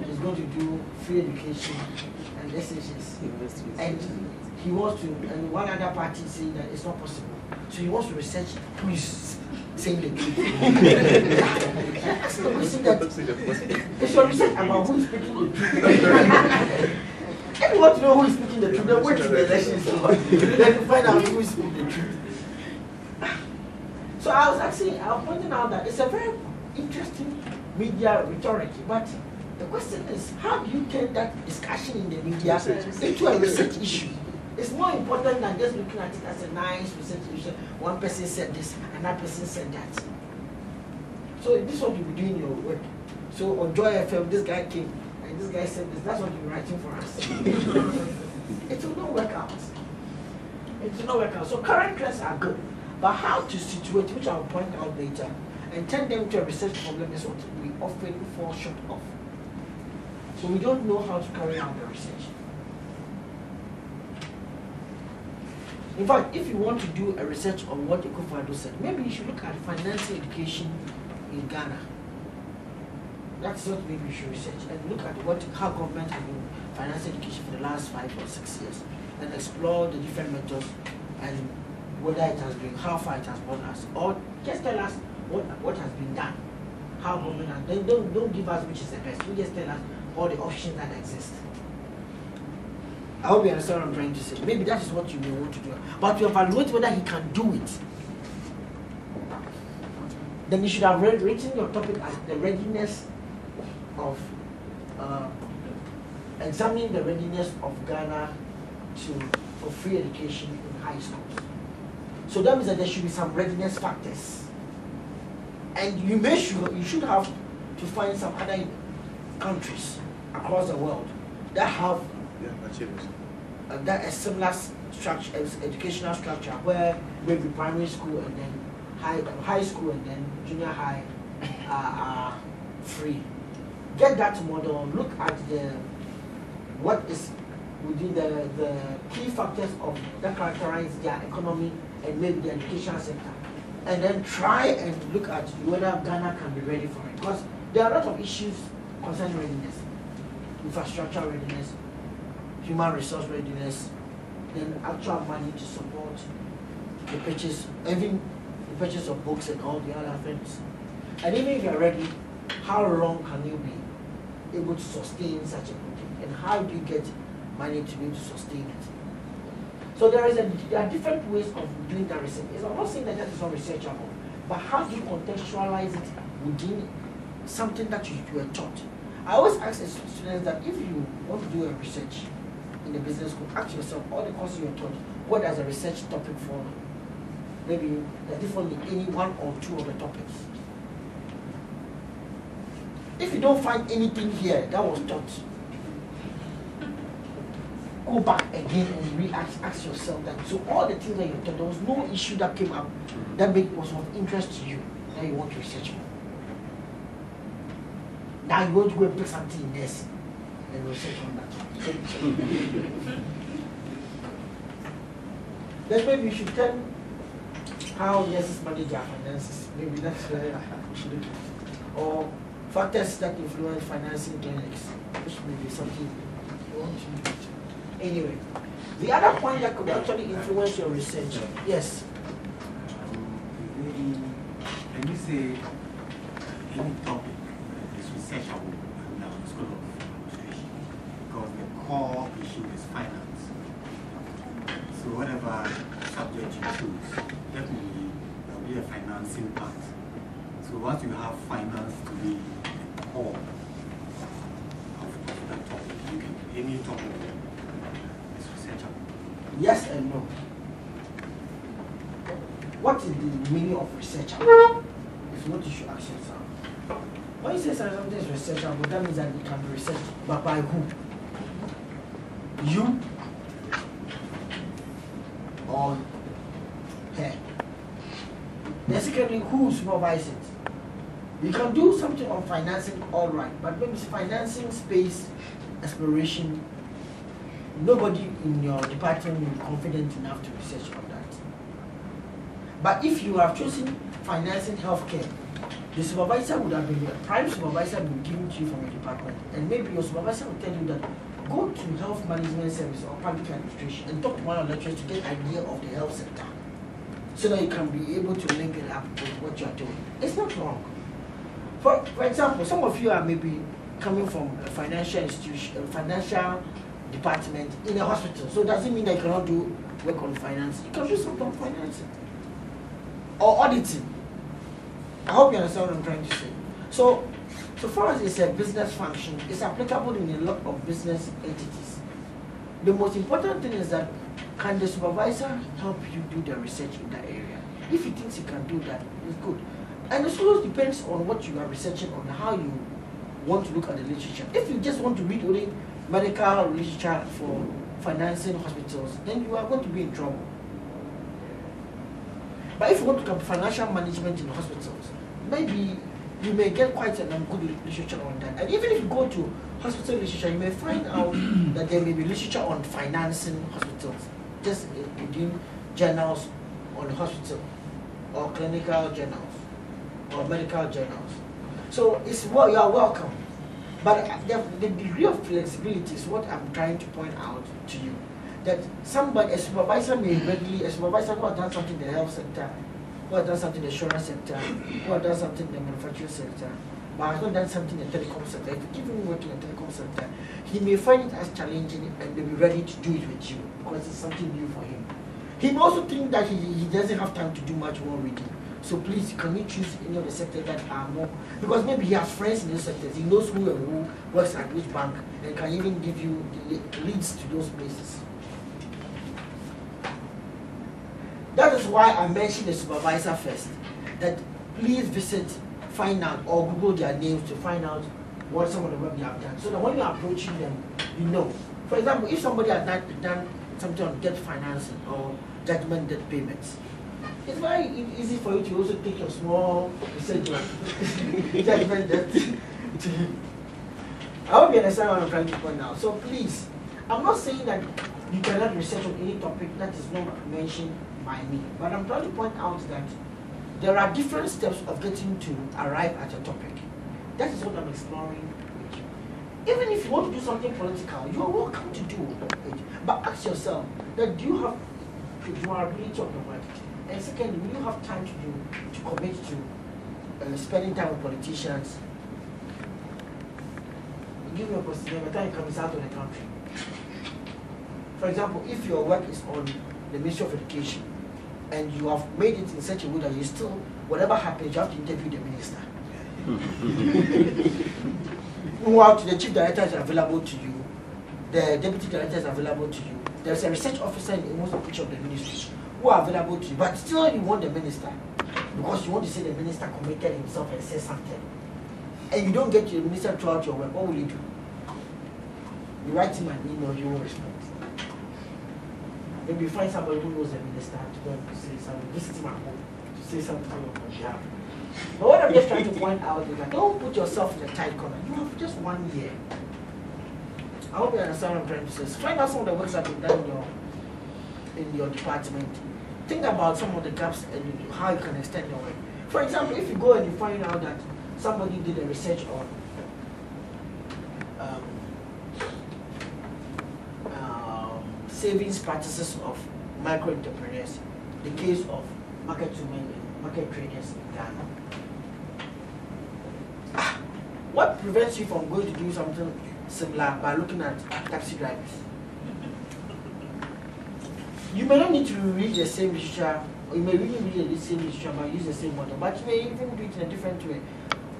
he's going to do free education and SHS. And he wants to, and one other party saying that it's not possible. So he wants to research who is saying the truth. Ask the question that it's your research about who is speaking the truth. [LAUGHS] Want to know who is speaking the truth, then wait till the election is over. then find out who is speaking the truth. So I was actually, I was pointing out that it's a very interesting media rhetoric, but the question is, how do you turn that discussion in the media into a research issue? It's more important than just looking at it as a nice research issue. One person said this, and another person said that. So this is what you be doing in your work. So on Joy FM, this guy came and this guy said this. That's what you're writing for us. [LAUGHS] it will not work out. It will not work out. So current trends are good, but how to situate, which I'll point out later, and turn them to a research problem is what we often fall short of. So we don't know how to carry out the research. In fact, if you want to do a research on what Akufo-Addo said, maybe you should look at financial education in Ghana. That's what maybe you should research and look at what how government has been financing education for the last five or six years and explore the different methods and whether it has been how far it has brought us or just tell us what what has been done, how government has then don't don't give us which is the best. You just tell us all the options that exist. I hope you understand what I'm trying to say. Maybe that is what you may want to do. But to evaluate whether he can do it, then you should have written your topic as the readiness of uh, examining the readiness of Ghana to for free education in high schools. So that means that there should be some readiness factors, and you may sure you should have to find some other countries across the world that have uh, that a similar structure, educational structure where maybe primary school and then high, high school and then junior high are, are free. Get that model, look at the what is within the, the key factors of that characterize their economy and maybe the education sector. And then try and look at whether Ghana can be ready for it. Because there are a lot of issues concerning readiness, infrastructure readiness, human resource readiness, then actual money to support the purchase, even the purchase of books and all the other things. And even if you're ready, how long can you be able to sustain such a project? And how do you get money to be able to sustain it? So there is a there are different ways of doing that research. I'm not saying that that is not researchable, but how do you contextualize it within something that you, are taught? I always ask students that if you want to do a research, in the business school, ask yourself all the courses you're taught, what does a research topic fall Maybe they're any one or two of the topics. If you don't find anything here that was taught, go back again and re-ask ask yourself that. So all the things that you taught, there was no issue that came up that made, was of interest to you that you want to research more. Now you want to go and pick something in this and research on that. [LAUGHS] then maybe you should tell how nurses manage their finances. Maybe that's where we should. Or factors that influence financing clinics, which may be something you want to at. Anyway, the other point that could actually influence your research, yes. Um, can you say any topic is researchable in the School of Administration? Because the core issue is finance. So whatever subject you choose, definitely there will be a financing part. So once you have finance to be the core of, of that topic, you can any topic is researchable. Yes and no. What is the meaning of researchable? If not, you should ask yourself. When you say something is researchable, that means that it can be researched, but by who? You or her? Basically, who supervises it? You can do something on financing, all right, but maybe financing space exploration, nobody in your department will be confident enough to research on that. But if you have chosen financing healthcare, the supervisor would have been, a prime supervisor would be given to you from your department, and maybe your supervisor will tell you that go to health management service or public administration and talk to one of the lecturers to get an idea of the health sector so that you can be able to link it up with what you are doing. It's not wrong. For, for example, some of you are maybe coming from a financial institution, a financial department in a hospital. So it does it mean that you cannot do work on finance? You can do something on financing or auditing. I hope you understand what I'm trying to say. So, so far as it's a business function, it's applicable in a lot of business entities. The most important thing is that can the supervisor help you do the research in that area? If he thinks he can do that, it's good. And it also depends on what you are researching on, how you want to look at the literature. If you just want to read only medical literature for financing hospitals, then you are going to be in trouble. But if you want to at financial management in hospitals, maybe you may get quite a good literature on that. And even if you go to hospital literature, you may find [CLEARS THROAT] out that there may be literature on financing hospitals, just within journals on hospital or clinical journals or medical journals. So it's well, you are welcome. But the, the degree of flexibility is what I'm trying to point out to you. That somebody, a supervisor may readily, a supervisor who has done something in the health sector, who has done something in the insurance sector, who has done something in the manufacturing sector, but has not done something in the telecom sector. If you give him work in the telecom sector, he may find it as challenging and may be ready to do it with you because it's something new for him. He may also think that he, he doesn't have time to do much more with reading. So please, can you choose any of the sectors that are more, because maybe he has friends in those sectors, he knows who and who works at which bank, and can even give you the leads to those places. That why I mentioned the supervisor first, that please visit, find out, or Google their names to find out what some of the work they have done. So that when you're approaching them, you know. For example, if somebody has done, done something on debt financing or judgment debt payments, it's very easy for you to also take your small percentage [LAUGHS] judgment debt to him. I hope you understand what I'm trying to point out. So please, I'm not saying that you cannot research on any topic that is not mentioned by me, but I'm trying to point out that there are different steps of getting to arrive at a topic. That is what I'm exploring with you. Even if you want to do something political, you are welcome to do it. But ask yourself that do you have the durability of the work? And secondly, will you have time to do to commit to uh, spending time with politicians? Give me a question. By the time you come out of the country. For example, if your work is on the Ministry of Education and you have made it in such a way that you still, whatever happens, you have to interview the minister. [LAUGHS] Meanwhile, the chief director is available to you, the deputy director is available to you. There's a research officer in almost each of the ministries who are available to you, but still you want the minister because you want to see the minister committed himself and say something. And you don't get the minister throughout your work, what will you do? You write him an email, you won't respond. Maybe you find somebody who knows the minister to go and say something, visit him at home to say something on behalf. But what I'm just trying to point out is that don't put yourself in a tight corner. You have just one year. I hope you understand what I'm trying to say. Find out some of the works that you've done in your in your department. Think about some of the gaps and how you can extend your work. For example, if you go and you find out that somebody did a research on um, um, savings practices of micro entrepreneurs, the case of market women market traders in Ghana. Ah, What prevents you from going to do something similar by looking at taxi drivers? You may not need to read the same literature, or you may really read the same literature but use the same model, but you may even do it in a different way.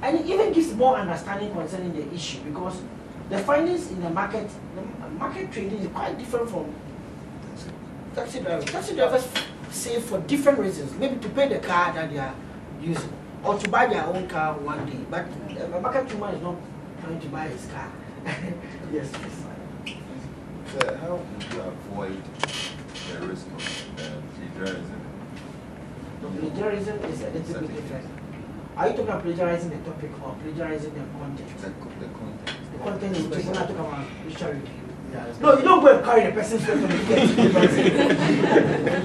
And it even gives more understanding concerning the issue because the findings in the market, the market trading is quite different from taxi drivers. Taxi drivers save for different reasons, maybe to pay the car that they are using or to buy their own car one day. But a market woman is not trying to buy his car. [LAUGHS] yes, yes. So how would you avoid the risk of uh, plagiarism? Plagiarism is a little bit different. Are you talking about plagiarizing the topic or plagiarizing the content? The, the content. The content is what you're not talking about. No, you don't go and carry the person's work on the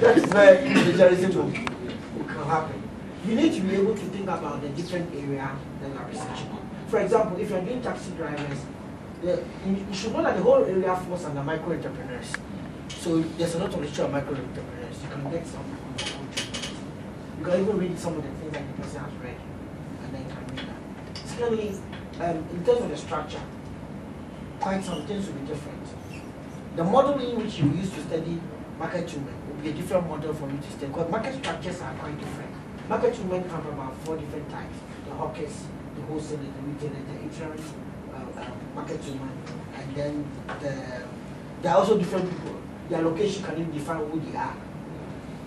That is where plagiarism will, will can happen. You need to be able to think about the different area that you are researching on. For example, if you're doing taxi drivers, you, you should know that the whole area falls under micro entrepreneurs. So there's a lot of literature on micro entrepreneurs. You can get some on your own. You can even read some of the things that the person has read, and then you can read that. Secondly, um, in terms of the structure, quite some things will be different. The model in which you use to study market women will be a different model for you to study because market structures are quite different. Market women have about four different types: the hawkers, the wholesalers, the retailers, the insurance uh, uh, market women, and then the there are also different people. Their location can even define who they are.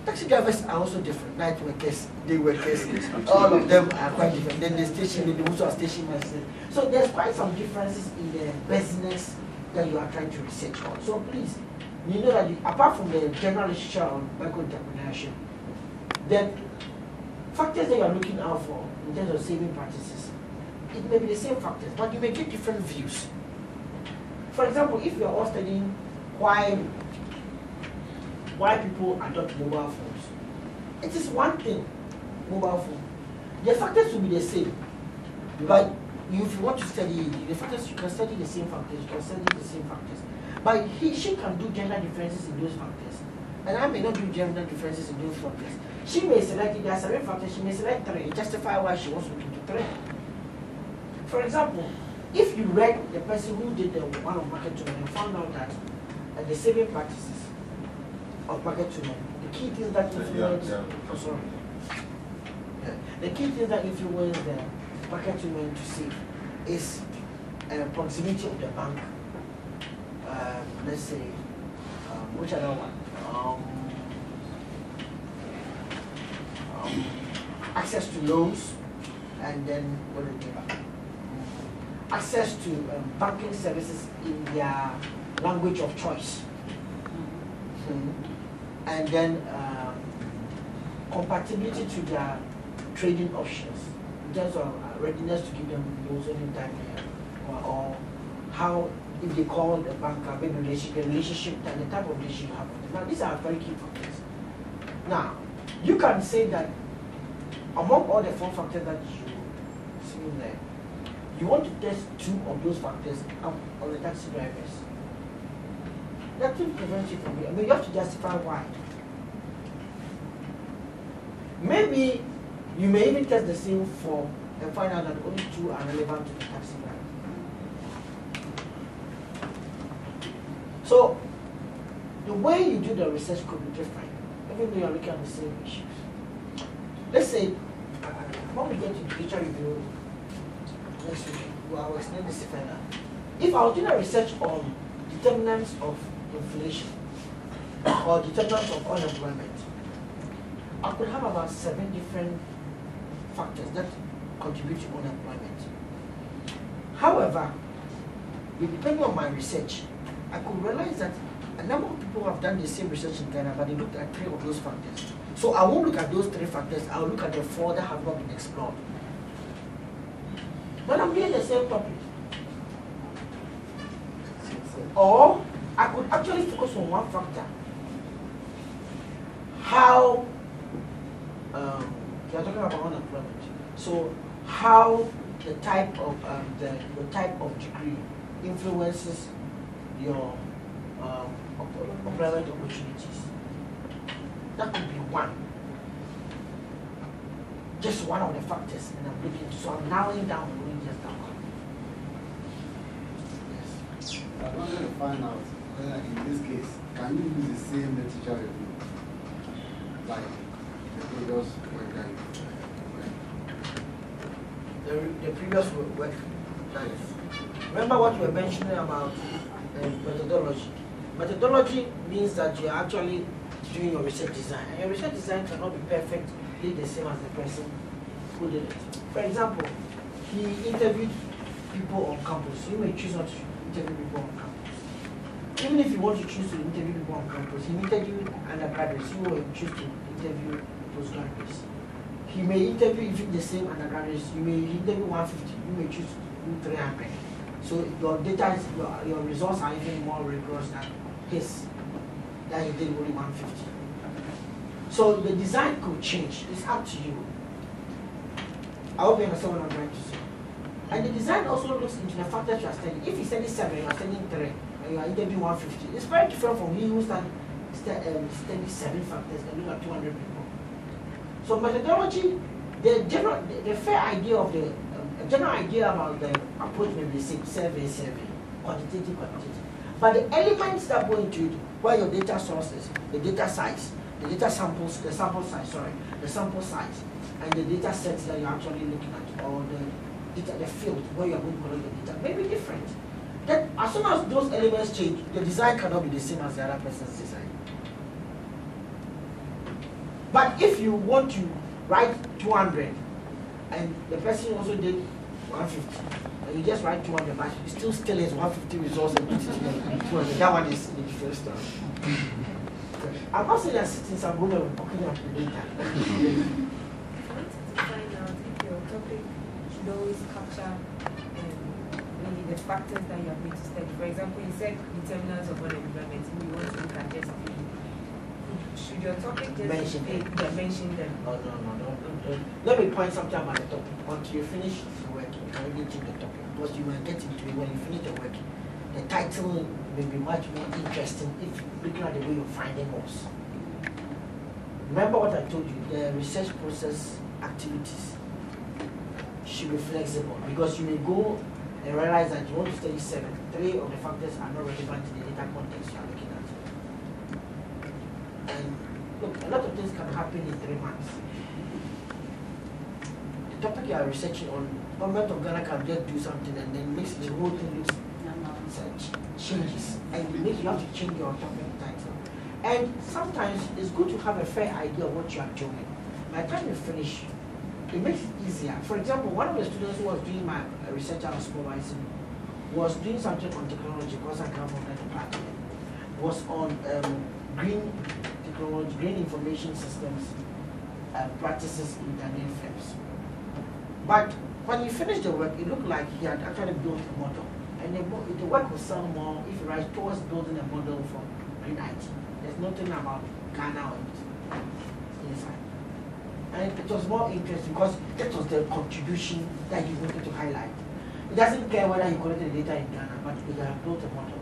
Taxi drivers are also different. Night workers, day workers, [LAUGHS] all of them are quite different. Then the station, the also are station masters. So there's quite some differences in the business that you are trying to research on. So please, you know that you, apart from the general literature on micro entrepreneurship, then factors that you are looking out for in terms of saving practices, it may be the same factors, but you may get different views. For example, if you are all studying why why people adopt mobile phones, it is one thing, mobile phone. The factors will be the same, but if you want to study the factors you can study the same factors, you can study the same factors. But he, she can do gender differences in those factors, and I may not do gender differences in those factors. She may select, there are seven factors, she may select three, justify why she wants to into three. For example, if you read the person who did the one of market tuning and found out that uh, the saving practices of market tuning, the key things that Yeah, influence, yeah. sorry. Yeah. The key things that influence the market tuning to save is uh, proximity of the bank. Um, let's say, um, which other one? Um, um, access to loans, and then what do they access to um, banking services in their language of choice. Mhm. And then um, compatibility to their trading options in terms of uh, readiness to give them loans anytime uh, or, or how if they call the banker, maybe relationship, the relationship the type of relationship you have with them. Now these are very key factors. Now, you can say that among all the four factors that you see in there, you want to test two of those factors up on the taxi drivers. That will prevent you from I mean, you have to justify why. Maybe you may even test the same form and find out that only two are relevant to the taxi driver. So, the way you do the research could be different, even though you're looking at the same issues. Let's say, uh, when we get to literature review next week, well, I will explain this further. If I was doing a research on determinants of inflation or determinants of unemployment, I could have about seven different factors that contribute to unemployment. However, depending on my research, I could realize that a number of people have done the same research in Ghana, but they looked at three of those factors. So I won't look at those three factors, I'll look at the four that have not been explored. But I'm doing the same topic. Or I could actually focus on one factor. How um, you're talking about unemployment. So how the type of um, the, type of degree influences your um, employment opportunities. That could be one. Just one of the factors, and I'm looking. So I'm narrowing down only just one. Yes. I wanted to find out whether in this case, can you use the same literature review? Like the previous you the, the previous wo- work. is- Remember what you were mentioning about uh, methodology. Methodology means that you are actually doing your research design. And your research design cannot be perfectly the same as the person who did it. For example, he interviewed people on campus. You may choose not to interview people on campus. Even if you want to choose to interview people on campus, he interviewed undergraduates. You will choose to interview postgraduates. He may interview even the same undergraduates. You may interview 150. You may choose to do 300. So your data is your, your results are even more rigorous than his that he did only 150. So the design could change. It's up to you. I hope you understand what I'm trying to say. And the design also looks into the factors you are studying. If you study seven, you are studying three, and you are interviewing 150. It's very different from he who study, stu- um, study seven factors and look at 200 people. So methodology, the general, the, the fair idea of the, um, general idea about the approach may be same, survey, survey, quantitative, quantitative. But the elements that go into it, where your data sources, the data size, the data samples, the sample size, sorry, the sample size, and the data sets that you're actually looking at, or the data, the field where you're going to collect the data, may be different. Then, as soon as those elements change, the design cannot be the same as the other person's design. But if you want to write 200 and the person also did 150, and you just write 200, but you still still has 150 results and put it together. 200, that one is in the first time. [LAUGHS] I'm not saying that sitting some room and working up the data. I wanted to find out if your topic should always capture um, really the factors that you are going to study. For example, you said determinants of unemployment. We want to look at just the should your topic just Mention be- them. yeah, mention them? No, no, no, no, no. Let me point something about the topic. Until you finish the work, you can really change the topic. Because you might get into it when you finish the work. The title may be much more interesting if looking at the way you find them was. Remember what I told you, the research process activities should be flexible because you may go and realize that you want to study seven. Three of the factors are not relevant to the data context you are looking at. And look, a lot of things can happen in three months. The topic you are researching on, government of Ghana can just do something and then makes the whole thing looks ch- changes. And you make you have to change your topic title. And sometimes it's good to have a fair idea of what you are doing. By the time you finish, it makes it easier. For example, one of the students who was doing my research was supervising was doing something on technology because I come from that department. Was on um, green technology, green information systems uh, practices in Ghanaian firms. But when he finished the work, it looked like he had actually built a model. And the, the work was some more, if you write towards building a model for green IT. There's nothing about Ghana or it inside. And it was more interesting because that was the contribution that he wanted to highlight. He doesn't care whether he collected the data in Ghana, but he had built a model.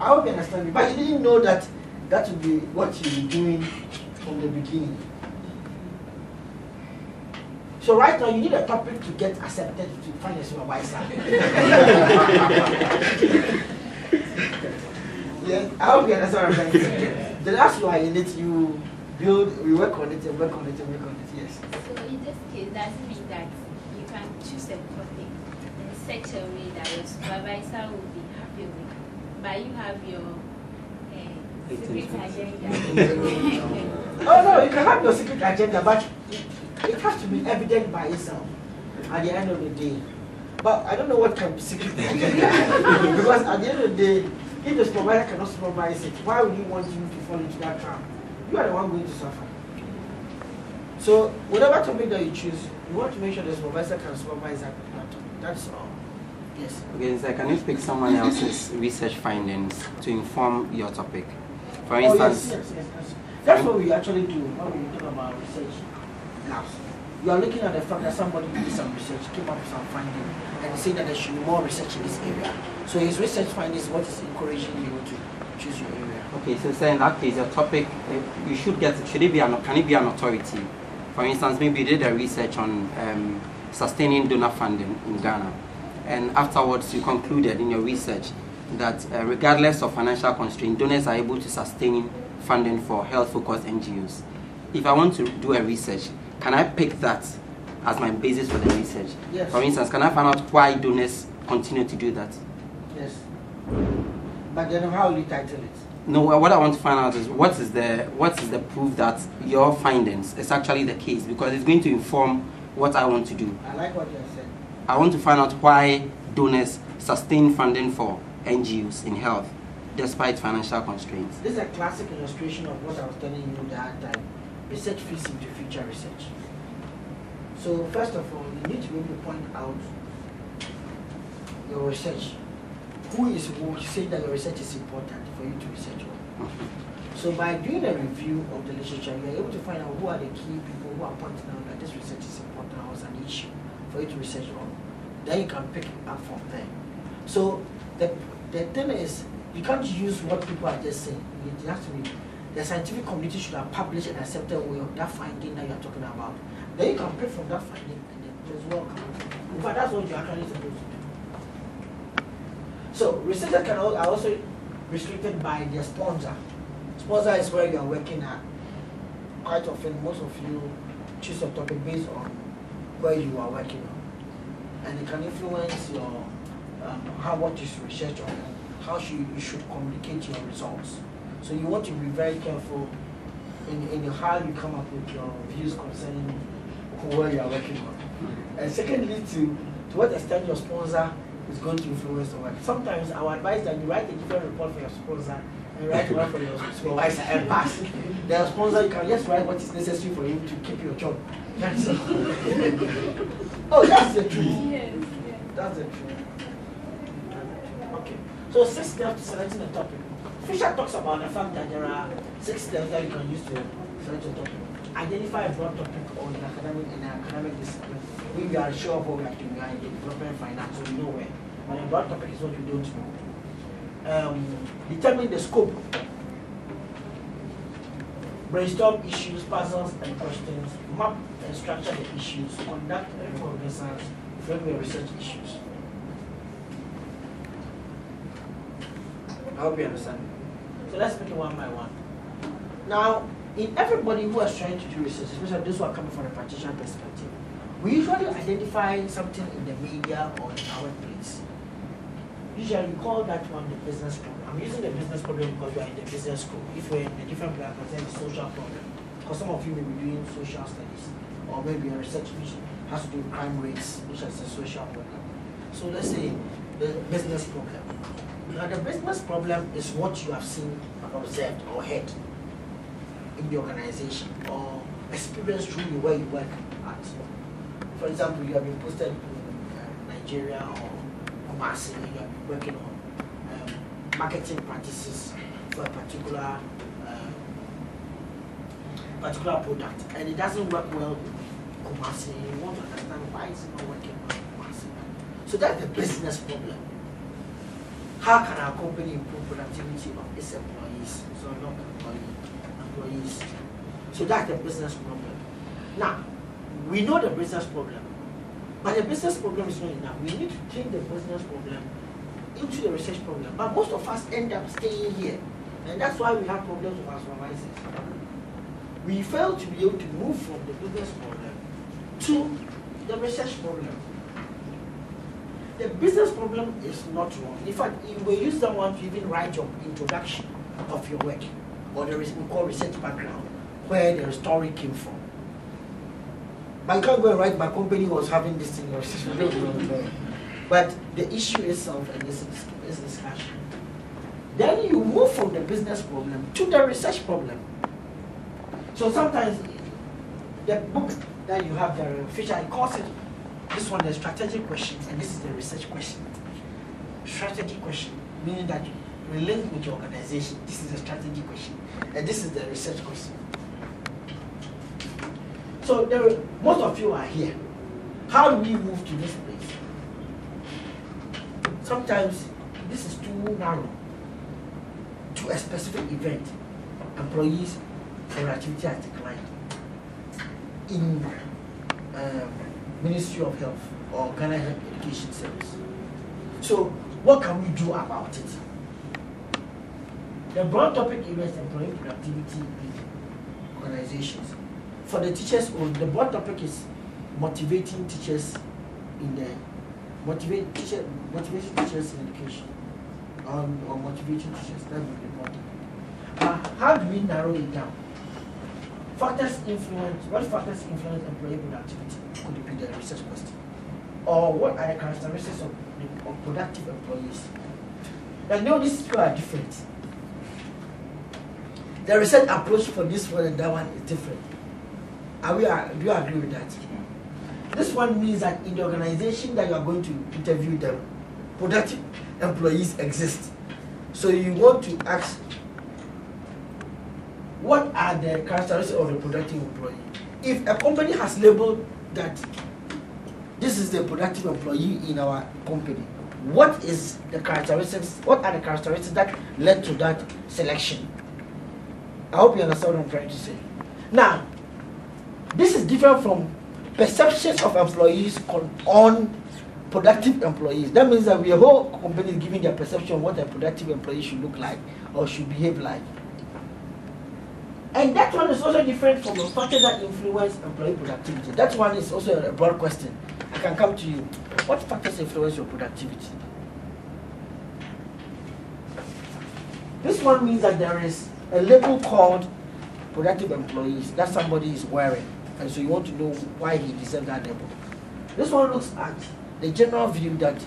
I hope you understand me. But he didn't know that that would be what was doing from the beginning. So right now you need a topic to get accepted to find a supervisor. [LAUGHS] yes, I hope you understand what I'm trying to. The last you are in it, you build, we work on it, and work on it, and work on it. Yes. So in this case, that means that you can choose a topic in such a way that your supervisor will be happy with, but you have your? Oh no, you can have your secret agenda, but it, it has to be evident by itself at the end of the day. But I don't know what kind of secret [LAUGHS] agenda because at the end of the day, if the supervisor cannot supervise it, why would he want you to fall into that trap? You are the one going to suffer. So whatever topic that you choose, you want to make sure the supervisor can supervise that, that topic. That's all. Yes. Okay, so can you pick someone else's research findings to inform your topic? For Oh, yes, instance, yes, yes. That's what we actually do when we talk about research labs. You are looking at the fact that somebody did some research, came up with some finding, and say that there should be more research in this area. So his research findings is what is encouraging you to choose your area. okay, so say in that case, your topic, uh, you should get, should it be an, can it be an authority? For instance, maybe you did a research on um, sustaining donor funding in Ghana, and afterwards you concluded in your research that uh, regardless of financial constraint, donors are able to sustain funding for health-focused NGOs. If I want to do a research, can I pick that as my basis for the research? Yes. For instance, can I find out why donors continue to do that? Yes. But then how will you title it? No, what I want to find out is what is the what is the proof that your findings is actually the case because it's going to inform what I want to do. I like what you have said. I want to find out why donors sustain funding for NGOs in health despite financial constraints. This is a classic illustration of what I was telling you that time. Research fits into future research. So first of all, you need to be able to point out your research. Who is who saying that your research is important for you to research on? [LAUGHS] So by doing a review of the literature, you are able to find out who are the key people who are pointing out that this research is important or is an issue for you to research on. Then you can pick up from there. So the, the thing is, you can't use what people are just saying. It has to be, the scientific community should have published an accepted way of that finding that you are talking about. Then you can pick from that finding and then just. In fact, that's what you're actually supposed to do. So researchers can are also restricted by their sponsor. Sponsor is where you are working at. Quite often, most of you choose your topic based on where you are working on, and it can influence your um, how what you research on, and how should you, you should communicate your results. So you want to be very careful in, in how you come up with your views concerning where you are working on. And secondly, to to what extent your sponsor is going to influence the work. Sometimes I would advise that you write a different report for your sponsor and write one for your [LAUGHS] supervisor and pass. The sponsor, you can just write what is necessary for him to keep your job. That's [LAUGHS] oh, that's the truth. Yes, yes. That's the truth. So six steps to selecting a topic. Fisher talks about the fact that there are six steps that you can use to select a topic. Identify a broad topic or an academic in an academic discipline. We are sure of what we are doing. The development finance, know where. But a broad topic is what you don't know. Um, determine the scope. Brainstorm issues, puzzles, and questions. Map and structure the issues. Conduct a reconnaissance. Frame your research issues. I hope you understand. So let's make it one by one. Now, in everybody who is trying to do research, especially those who are coming from a practitioner perspective, we usually identify something in the media or in our place. Usually we call that one the business problem. I'm using the business problem because we are in the business school. If we're in a different place, I can say the social problem. Because some of you may be doing social studies, or maybe a research which has to do with crime rates, which is a social problem. So let's say the business problem. Now the business problem is what you have seen observed or heard in the organization or experienced through where you work at. For example, you have been posted in uh, Nigeria or Kumasi, you have been working on um, marketing practices for a particular uh, particular product, and it doesn't work well with Kumasi. You want to understand why it's not working well with Kumasi. So that's the business problem. How can our company improve productivity of its employees? So not employee, employees. So that's the business problem. Now, we know the business problem, but the business problem is not enough. We need to change the business problem into the research problem. But most of us end up staying here, and that's why we have problems with our supervisors. We fail to be able to move from the business problem to the research problem. The business problem is not wrong. In fact, you will use that one to even write your introduction of your work, or the res- we research background, where the story came from. But you can't go and write my company was having this thing. [LAUGHS] But the issue itself and this is discussion. Then you move from the business problem to the research problem. So sometimes the book that you have there, Fisher, I calls it this one the strategic question, and this is the research question. Strategy question, meaning that you relate with your organization. This is a strategy question, and this is the research question. So there, most of you are here. How do we move to this place? Sometimes this is too narrow to a specific event. Employees' productivity has declined in um, Ministry of Health or Ghana Health Education Service. So what can we do about it? The broad topic is employee productivity in organizations. For the teachers, the broad topic is motivating teachers in the motivate teacher motivating teachers in education. Um, or motivating teachers. That would be important. Uh, how do we narrow it down? Factors influence what factors influence employee productivity could be the research question. Or what are the characteristics of, of productive employees? I know these two are different. The research approach for this one and that one is different. Are we, are, do you agree with that? This one means that in the organization that you are going to interview them, productive employees exist. So you want to ask, what are the characteristics of a productive employee? If a company has labeled that this is the productive employee in our company, what is the characteristics? What are the characteristics that led to that selection? I hope you understand what I'm trying to say. Now, this is different from perceptions of employees on productive employees. That means that we whole company is giving their perception of what a productive employee should look like or should behave like. And that one is also different from the factors that influence employee productivity. That one is also a broad question. I can come to you. What factors influence your productivity? This one means that there is a label called productive employees that somebody is wearing. And so you want to know why he deserves that label. This one looks at the general view that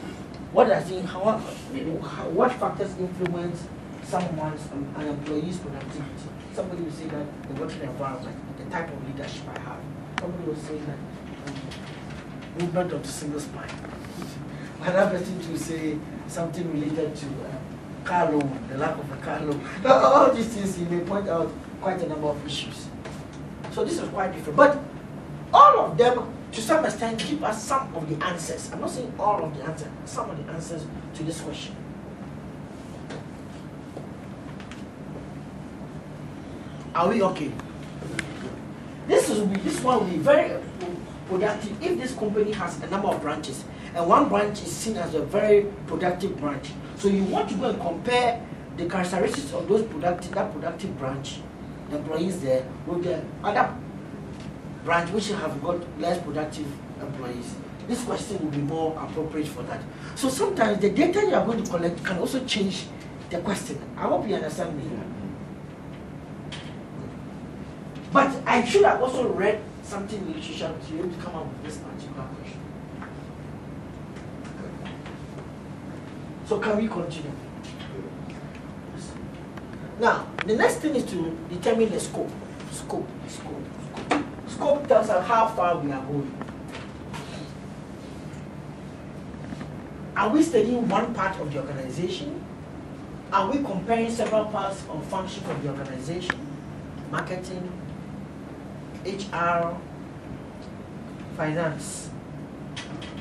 what I think, how, how, what factors influence someone's um, an employee's productivity. Somebody will say that the working environment, the type of leadership I have. Somebody will say that um, movement of the single spine. [LAUGHS] Another person to say something related to uh, car loan, the lack of a car loan. [LAUGHS] All these things you may point out quite a number of issues. So this is quite different. But all of them, to some extent, give us some of the answers. I'm not saying all of the answers, some of the answers to this question. Are we okay? This is this one will be very productive if this company has a number of branches and one branch is seen as a very productive branch. So you want to go and compare the characteristics of those productive that productive branch the employees there with the other branch which have got less productive employees. This question will be more appropriate for that. So sometimes the data you are going to collect can also change the question. I hope you understand me. But I should have also read something in literature to be able to come up with this particular question. So can we continue? Now, the next thing is to determine the scope. Scope, scope, scope. Scope tells us how far we are going. Are we studying one part of the organization? Are we comparing several parts or functions of the organization? Marketing, HR, finance.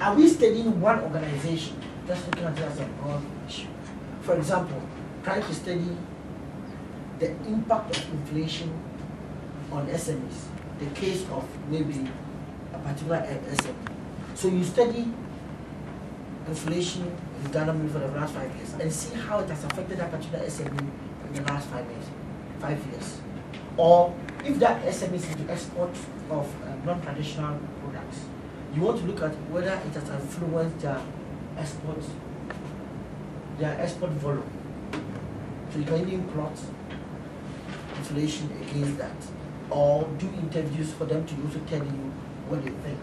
Are we studying one organization? Just looking at it as a broad issue. For example, trying to study the impact of inflation on SMEs, the case of maybe a particular SME. So you study inflation in Ghana for the last five years and see how it has affected that particular SME in the last five years. Five years. Or if that SME is into export of uh, non-traditional products, you want to look at whether it has influenced their export, their export volume. So you can even plot inflation against that, or do interviews for them to also tell you what they think,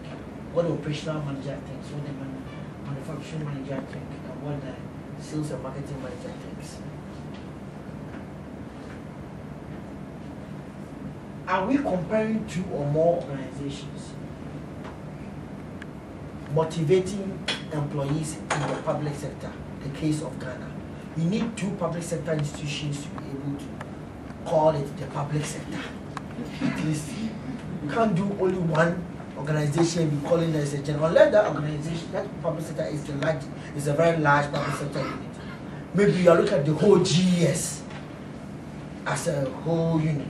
what the operational manager thinks, what the man, manufacturing manager thinks, and what the sales and marketing manager thinks. Are we comparing two or more organizations? Motivating employees in the public sector, the case of Ghana. We need two public sector institutions to be able to call it the public sector. At least you can't do only one organization be calling it as a general. Unless that organization, that public sector is the large, is a very large public sector unit. Maybe you looking at the whole GES as a whole unit.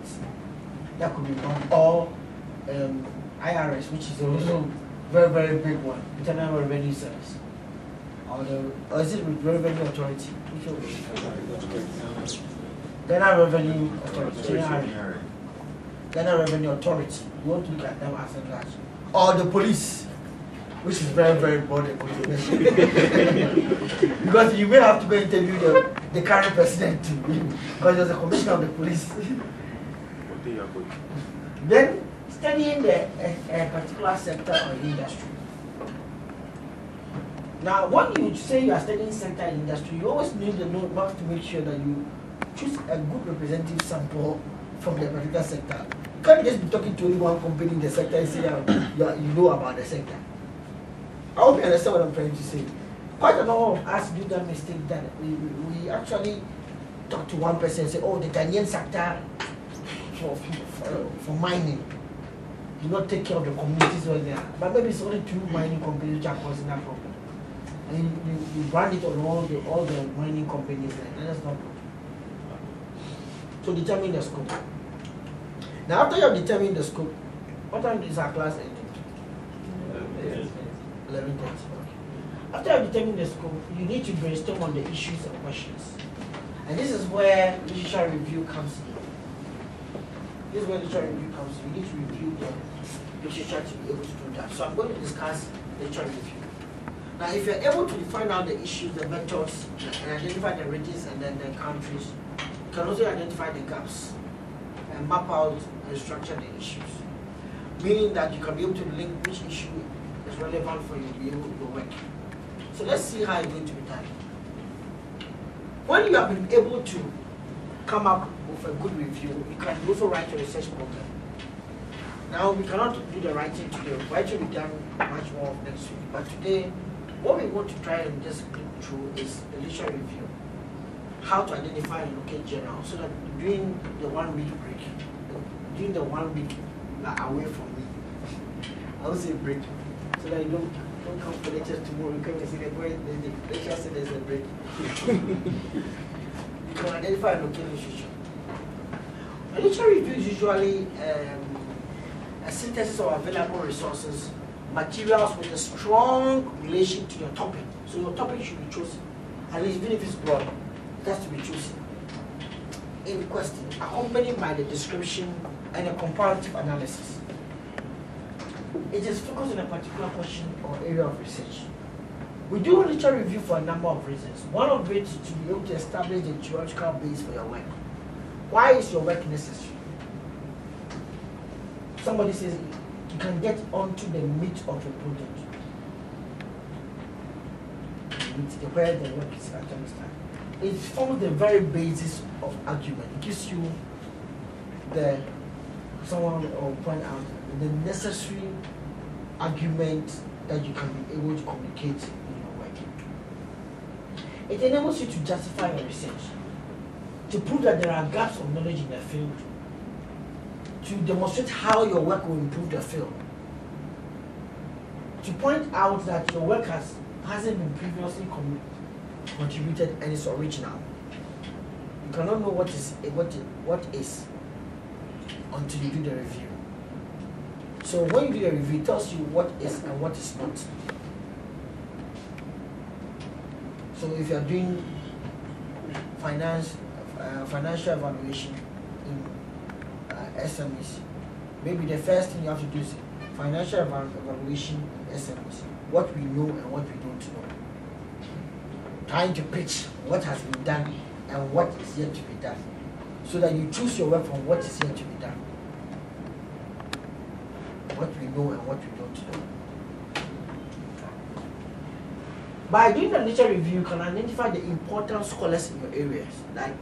That could be one. Or um, IRS, which is also very, very big one, Internal Revenue Service. Or, the, or is it Revenue Authority? Which one? Ghana Revenue Authority. Ghana Revenue Authority. You want to look at them as a large. Or the police, which is very, very important [LAUGHS] because you may have to go interview the, the current president too, [LAUGHS] because there's a commissioner of the police. Then studying the a, a particular sector or industry. Now, when you say you are studying sector and industry, you always need to know have to make sure that you choose a good representative sample from the particular sector. You can't just be talking to only one company in the sector and say you, know about the sector. I hope you understand what I'm trying to say. Quite a number of us do that mistake that we, we actually talk to one person and say, oh, the Ghanaian sector [LAUGHS] for, for, mining do not take care of the communities where they are. But maybe it's only two mining companies which are causing that problem. And you, you, brand it on all the all the mining companies there. And that's not good. So determine the scope. Now after you have determined the scope, what time is our class ending? Eleven thirty. After you have determined the scope, you need to brainstorm on the issues and questions. And this is where literature review comes in. This is where literature review comes in. You need to review the literature to be able to do that. So I'm going to discuss literature review. Now, if you're able to find out the issues, the methods, and identify the regions and then the countries, you can also identify the gaps and map out and structure the issues. Meaning that you can be able to link which issue is relevant for you to be able to work. So let's see how it's going to be done. When you have been able to come up with a good review, you can also write a research program. Now, we cannot do the writing today. Writing will be done much more next week. But today, what we want to try and just click through is the literature review. How to identify and locate journals so that during the one week break, during the one week like, away from me, I would say break, so that you don't, don't come for tomorrow, you come and see the boy, the, lecturer said there's a break. [LAUGHS] you can identify and locate literature. A literature review is usually um, a synthesis of available resources materials with a strong relation to your topic. So your topic should be chosen. At least even if it's broad, it has to be chosen. In question, accompanied by the description and a comparative analysis. It is focused on a particular question or area of research. We do literature review for a number of reasons. One of which is to be able to establish the theoretical base for your work. Why is your work necessary? Somebody says you can get onto the meat of your project. The where the work is actually started. It forms the very basis of argument. It gives you the someone will point out the necessary argument that you can be able to communicate. It enables you to justify your research, to prove that there are gaps of knowledge in the field, to demonstrate how your work will improve the field. To point out that your work has, hasn't been previously contributed and is original. You cannot know what is what what is until you do the review. So when you do the review, it tells you what is and what is not. So if you are doing finance, uh, financial evaluation in uh, SMEs. Maybe the first thing you have to do is financial evaluation in SMEs. What we know and what we don't know. Trying to pitch what has been done and what is yet to be done. So that you choose your work from what is yet to be done. What we know and what we don't know. By doing a literature review, you can identify the important scholars in your areas, like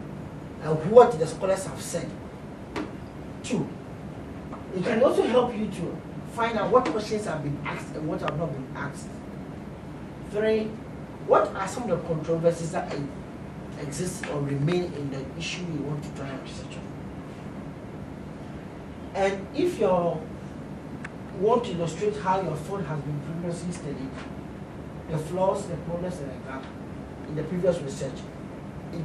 and what the scholars have said Two, it can also help you to find out what questions have been asked and what have not been asked. Three, what are some of the controversies that exist or remain in the issue you want to try and research on? And if you want to illustrate how your field has been previously studied, the flaws, the problems, that I got in the previous research, it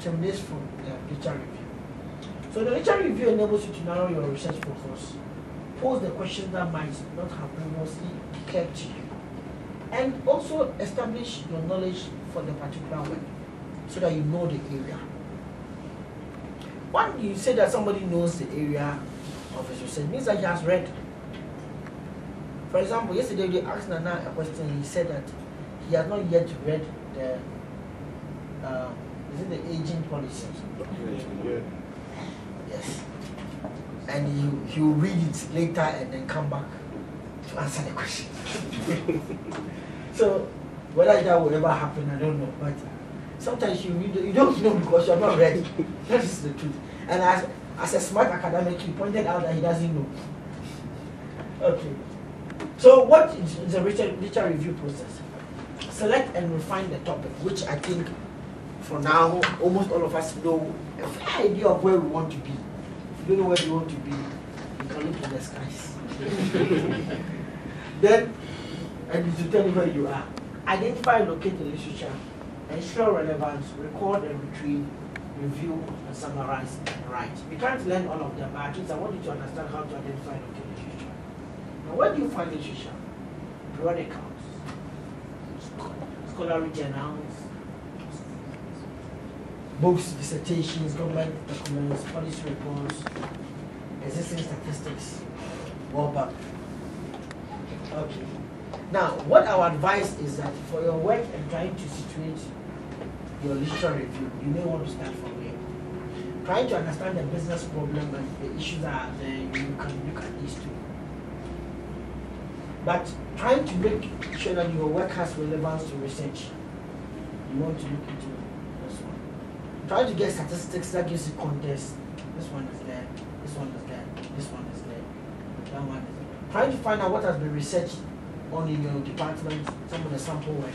terminates from the literature review. So the literature review enables you to narrow your research focus, pose the questions that might not have previously occurred to you, and also establish your knowledge for the particular work so that you know the area. When you say that somebody knows the area of his research, means that he has read. For example, yesterday they asked Nana a question. He said that he has not yet read the uh, is it the aging policy? Yeah. Yes. And he, he will read it later and then come back to answer the question. [LAUGHS] so, whether that will ever happen, I don't know. But sometimes you read, you don't know because you're not ready. [LAUGHS] that is the truth. And as, as a smart academic, he pointed out that he doesn't know. Okay. So, what is the literature review process? Select and refine the topic, which I think for now, almost all of us know a fair idea of where we want to be. If you don't know where you want to be, you can look in the skies. [LAUGHS] then, and to tell you where you are. Identify and locate the literature, ensure relevance, record and retrieve, review and summarize and write. We can't learn all of them, but at least I want you to understand how to identify and locate where do you find literature? Scho- scholarly journals, books, dissertations, government documents, policy reports, existing statistics, World Bank. Okay. Now, what our advice is that for your work and trying to situate your literature review, you may want to start from here. Trying to understand the business problem and the issues that are there, you can look at these two. But trying to make sure that your work has relevance to research, you want to look into this one. Trying to get statistics that gives you context. This one is there, this one is there, this one is there, that one is there. Trying to find out what has been researched on in your department, some of the sample work.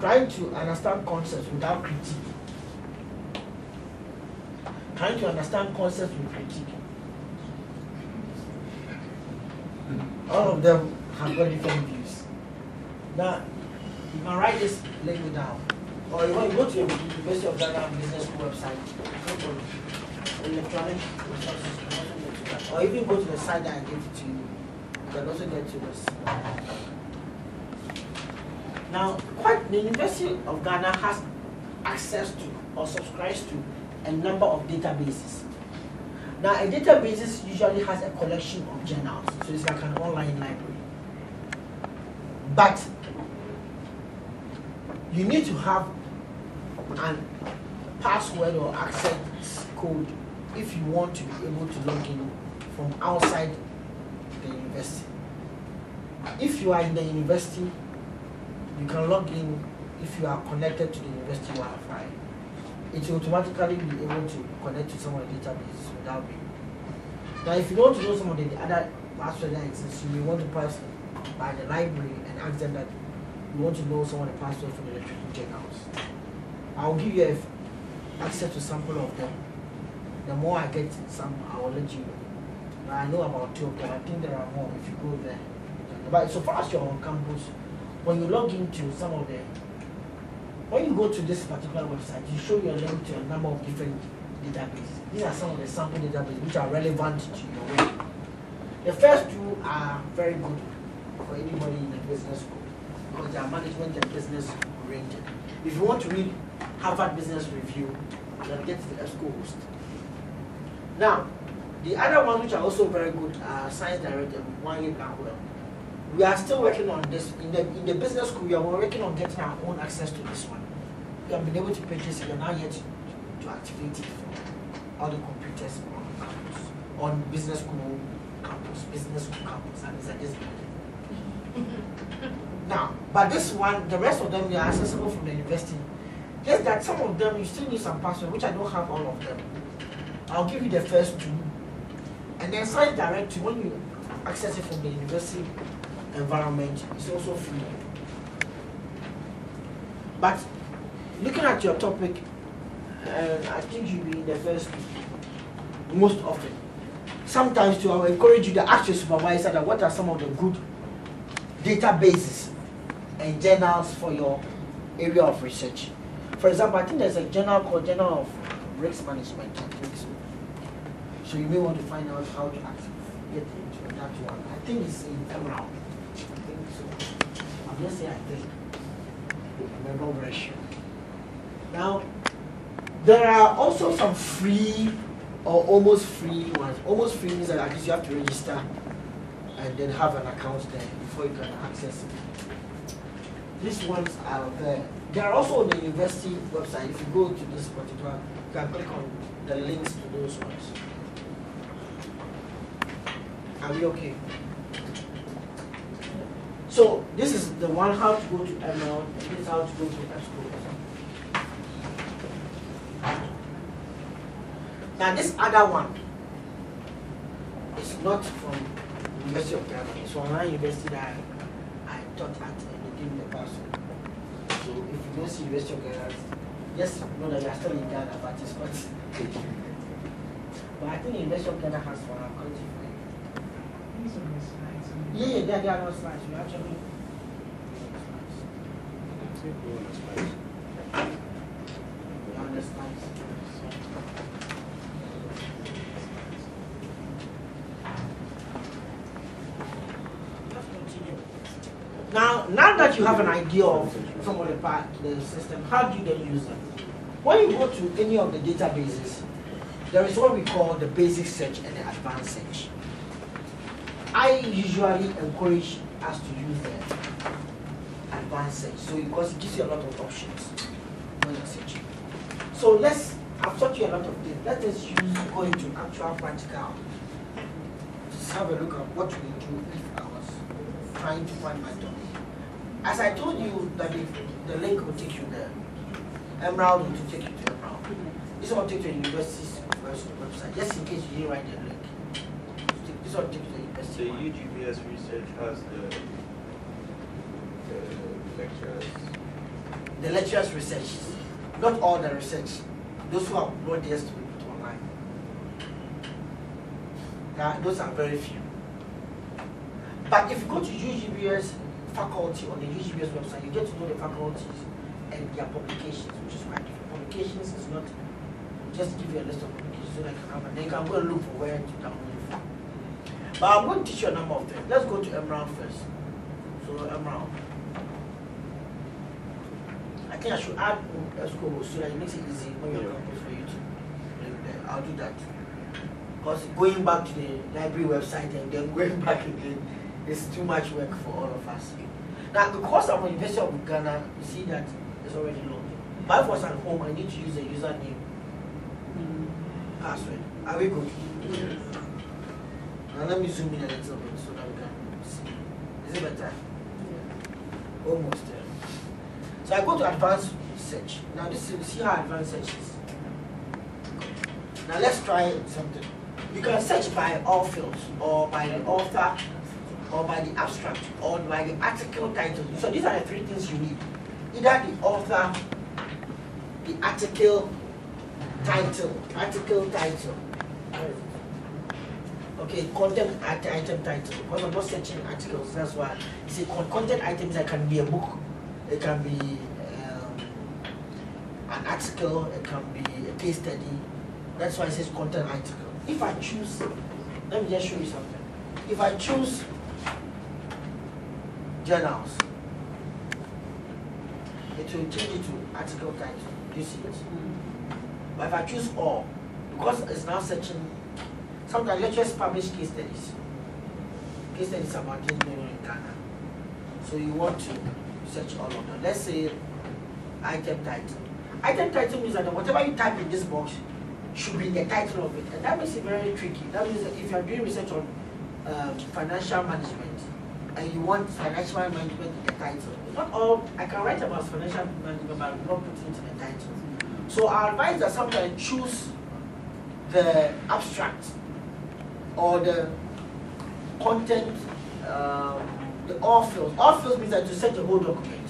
Trying to understand concepts without critique. Trying to understand concepts with critique. All of them have got different views. Now, you can write this label down. Or you want to go to the University of Ghana Business School website, electronic resources, or even go to the site that I gave to you. You can also get to this. Now, quite the University of Ghana has access to or subscribes to a number of databases. Now, a database usually has a collection of journals, so it's like an online library. But you need to have an password or access code if you want to be able to log in from outside the university. If you are in the university, you can log in if you are connected to the university Wi-Fi. It will automatically be able to connect to some of the databases without me. Now, if you want to know some of the other passwords that exist, you may want to pass by the library and ask them that you want to know some of the passwords for the electrical journals. I'll give you access to sample of them. The more I get some, I will let you know. Now, I know about two of them. I think there are more if you go there. But so far as you're on campus, when you log into some of the, when you go to this particular website, you show your link to a number of different databases. These are some of the sample databases which are relevant to your work. The first two are very good for anybody in the business school because they are management and business oriented. If you want to read Harvard Business Review, then get the EBSCO host. Now, the other ones which are also very good are Science Direct and One Year Blackwell. We are still working on this. In the, in the business school, we are working on getting our own access to this one. We have been able to purchase it, we are now yet to, to activate it for all the computers on campus, on business school campus, business school campus, and it's like this building. Now, but this one, the rest of them, they are accessible from the university. Just that some of them, you still need some password, which I don't have all of them. I'll give you the first two. And then Science Direct, when you access it from the university environment, is also free. But looking at your topic, uh, I think you'll be in the first most often. Sometimes too, I will encourage you to ask your supervisor that what are some of the good databases and journals for your area of research. For example, I think there's a journal called Journal of Risk Management. So you may want to find out how to get into that one. I think it's in Emerald. I'm not very sure. Now, there are also some free or almost free ones. Almost free means that at least you have to register and then have an account there before you can access it. These ones are there. They are also on the university website. If you go to this particular, you can click on the links to those ones. Are we okay? So this is the one how to go to Emerald, and this is how to go to EBSCO. Now this other one is not from University of Ghana. It's from another university that I, I taught at and they gave me the password. So if you don't see University of Ghana, just know that you are still in Ghana, but it's not. but I think University of Ghana has one. I'm going to. Yeah, there are no slides. You. Now, now that you have an idea of some of the part, the system, how do you then use them? When you go to any of the databases, there is what we call the basic search and the advanced search. I usually encourage us to use the advanced search, so because it gives you a lot of options when you're searching. So let's, I've taught you a lot of things. Let us use go into actual practical. Just have a look at what we do if I was trying to find my topic. As I told you that the, the link will take you there. Emerald will take you to Emerald. This will take you to the university's website, just in case you didn't write the link. This will take you So. UGBS research has the, the lectures. The lectures research, not all the research, those who brought theirs to be put online. Now, those are very few. But if you go to UGBS faculty on the UGBS website, you get to know the faculties and their publications, which is quite different. Publications is not just give you a list of publications so that you can have, can go and look for where to download it from. But I'm going to teach you a number of things. Let's go to Emerald first. So Emerald. I think I should add EBSCO so that it makes it easy when you're campus for you to bring. I'll do that. Because going back to the library website and then going [LAUGHS] back again is too much work for all of us. Now, because I'm on University of Ghana, you see that it's already logged. But if I was at home, I need to use a username mm. password. Are we good? Now let me zoom in a little bit so that we can see. Is it better? Yeah. Almost there. So I go to advanced search. Now this is see how advanced search is. Now let's try something. You can search by all fields or by the author or by the abstract or by the article title. So these are the three things you need. Either the author, the article title, article title. Where is it? Okay, content at item title. Because I'm not searching articles, that's why. You see, con- content items that can be a book, it can be um, an article, it can be a case study. That's why it says content article. If I choose, let me just show you something. If I choose journals, it will change it to article title. Do you see it? But if I choose all, because it's now searching, sometimes lecturers publish case studies. Case studies about on in Ghana. So you want to search all of them. Let's say item title. Item title means that whatever you type in this box should be the title of it. And that makes it very tricky. That means that if you're doing research on um, financial management and you want financial management in the title, not all, I can write about financial management, but I will not put into the title. So I advise that sometimes choose the abstract or the content, um, the all fields. All fields means that you set the whole document.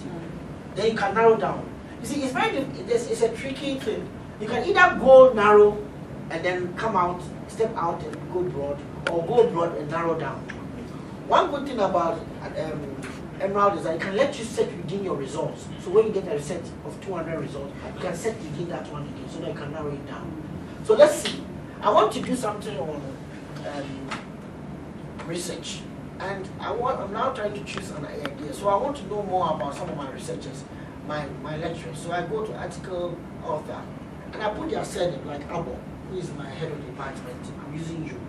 Then you can narrow down. You see, it's very, it's, it's a tricky thing. You can either go narrow and then come out, step out and go broad, or go broad and narrow down. One good thing about um, Emerald is that it can let you set within your results. So when you get a set of 200 results, you can set within that 200 so that you can narrow it down. So let's see. I want to do something on um, research. And I want, I'm now trying to choose an idea. So I want to know more about some of my researchers, my, my lecturers. So I go to article author and I put their surname like Abor, who is my head of department. I'm using you.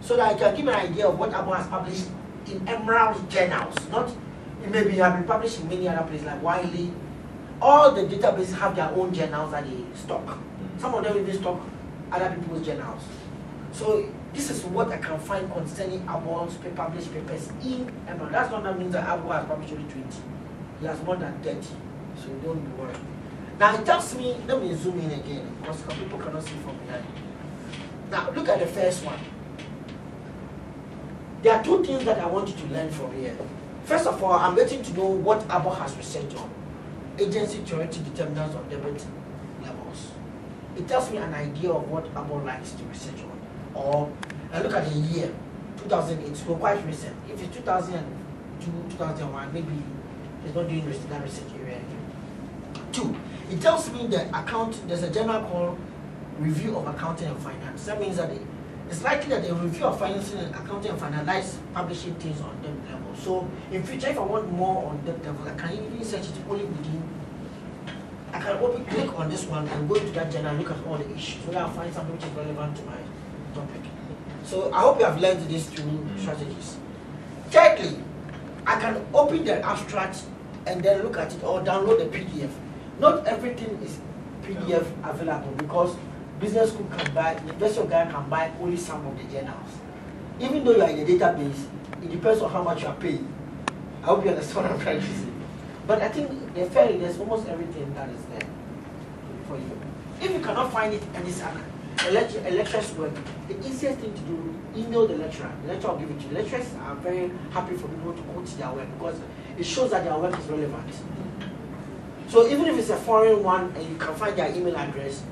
So that I can give an idea of what Abor has published in Emerald journals. Not, it maybe have been published in many other places like Wiley. All the databases have their own journals that they stock. Some of them even stock other people's journals. So this is what I can find concerning Abor's pa- published papers in Emerald. That's not that means that Abor has published only 20. He has more than 30. So don't be worried. Now it tells me, let me zoom in again because people cannot see from behind. Now look at the first one. There are two things that I want you to learn from here. First of all, I'm getting to know what Abor has researched on. Agency theoretic determinants of debit levels. It tells me an idea of what Abor likes to research on. Or look at the year, 2008, so quite recent. If it's 2002, 2001, maybe it's not doing res- that research area. Two, it tells me that account, there's a journal called Review of Accounting and Finance. That means that it's likely that the review of financing and accounting and finalize publishing things on debt level. So in future, if I want more on debt level, I can even search it only within. I can open click on this one and go into that journal and look at all the issues so that I'll find something which is relevant to my topic. So I hope you have learned these two mm. strategies. Thirdly, I can open the abstract and then look at it or download the PDF. Not everything is PDF available because business school can buy, the investment guy can buy only some of the journals. Even though you are in the database, it depends on how much you are paying. I hope you understand what I'm trying to say. But I think the fairly there's almost everything that is there for you. If you cannot find it and it's an a lecturer's work, the easiest thing to do, email the lecturer. The lecturer will give it to you. Lecturers are very happy for people to quote their work because it shows that their work is relevant. So even if it's a foreign one and you can find their email address,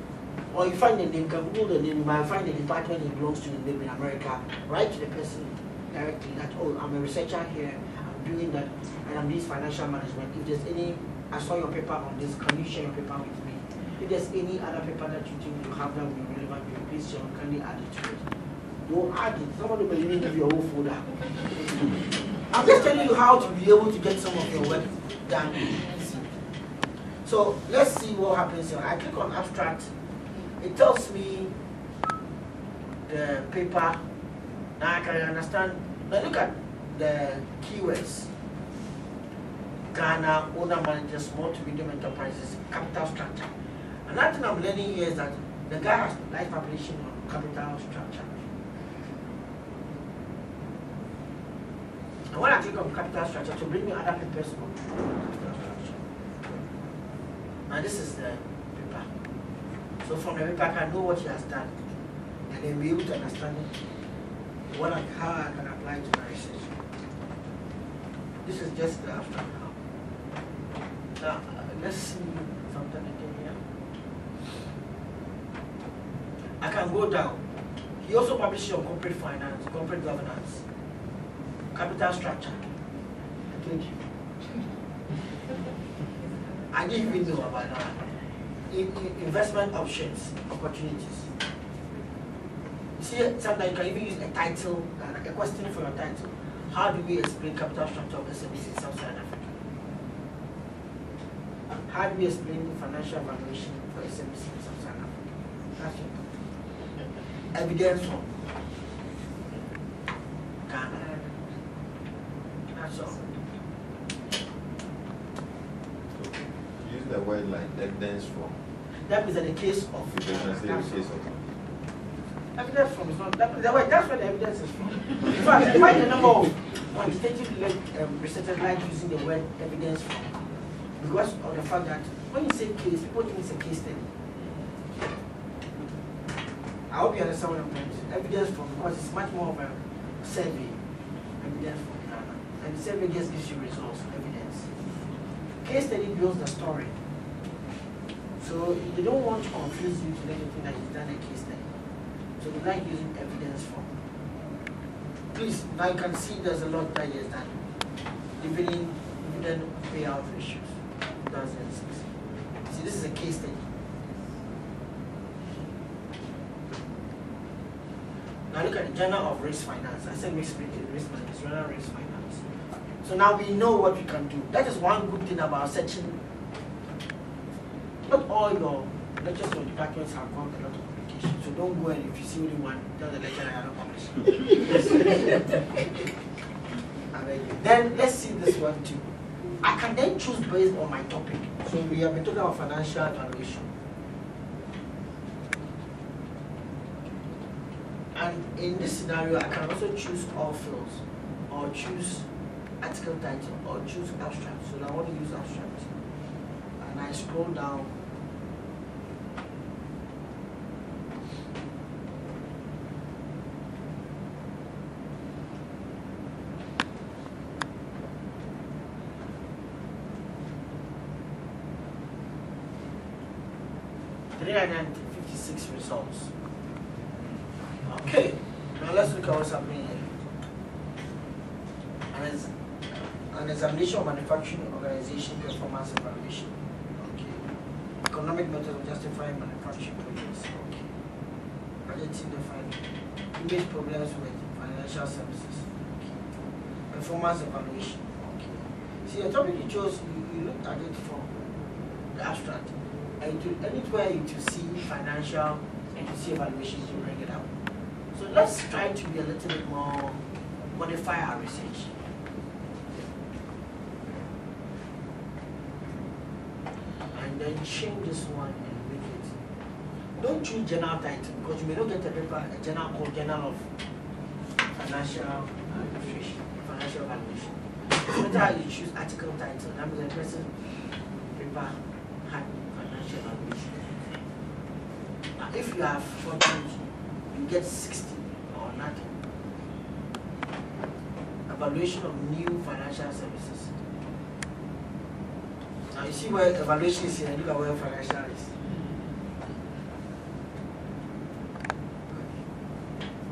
or you find the name, you can Google the name, you might find the department it belongs to, maybe in America, write to the person directly that, oh, I'm a researcher here, I'm doing that, and I'm doing financial management. If there's any, I saw your paper on this, can you share your paper with me? If there's any other paper that you think you have that will be relevant you, please kindly add it to it. Don't add it, somebody may even give you a whole folder. I'm just telling you how to be able to get some of your work done. So let's see what happens here. I click on abstract. It tells me the paper. Now I can understand. Now look at the keywords. Ghana, owner managers, small to medium enterprises, capital structure. Another thing I'm learning here is that the guy has life publishing on capital structure. And when I click on capital structure, to bring me other papers on capital structure. Now this is the paper. So from the paper, I can know what he has done, and then be able to understand it, what I, how I can apply to my research. This is just the abstract now. Now, uh, let's see something again here. I can go down. He also publishes on corporate finance, corporate governance, capital structure. Thank you. I didn't even know about that. In, in investment options, opportunities. You see, sometimes you can even use a title, uh, a question for your title. How do we explain capital structure of SMEs in Sub-Saharan Africa? How do we explain financial valuation for SMEs in Sub-Saharan Africa? That's it. Evidence from Ghana. That's all. So, use the word like evidence from. That means that the case of You can say the case all. of. Evidence from is not that, that way, that's where the evidence is from. In fact, find the number of quantitative le- um, researchers like using the word evidence from because of the fact that when you say case, people think it's a case study. I hope you understand what I'm trying. Evidence from because it's much more of a survey. Evidence from Ghana. And the survey just gives you results, evidence. Case study builds the story. So they don't want to confuse you to let you think that you've done a case study. So they like using evidence from. Please, you can see there's a lot that has done. Dividend, dividend payout ratios, 2006. See, this is a case study. Now look at the Journal of Risk Finance. I said risk, risk management, Journal of Risk Finance. So now we know what we can do. That is one good thing about searching. Not all your lectures or departments have got a lot of publications. So don't go and if you see only one, tell the lecturer I publish. [LAUGHS] I beg you. Then let's see this one too. I can then choose based on my topic. So we have been talking about financial evaluation. And in this scenario, I can also choose all fields, or choose article title, or choose abstract. So I want to use abstract. And I scroll down. Results. Okay, now let's look at what's happening here. An, ex- an examination of manufacturing organization performance evaluation. Okay. Economic method of justifying manufacturing projects. Okay. Budgeting defined. estimate problems with financial services. Okay. Performance evaluation. Okay. See, the topic you chose, you, you looked at it from the abstract. And to, anywhere you to see financial and to see evaluation, you bring it up. So let's try to be a little bit more, modify our research. Change this one and make it. Don't choose general title because you may not get a paper, a general called Journal of Financial Administration, Financial Evaluation. No matter you choose article title, that means the person paper had financial evaluation. Now, if you have 40, you get 60 or nothing. Evaluation of new financial services. You see where evaluation is here, and look at where financial is.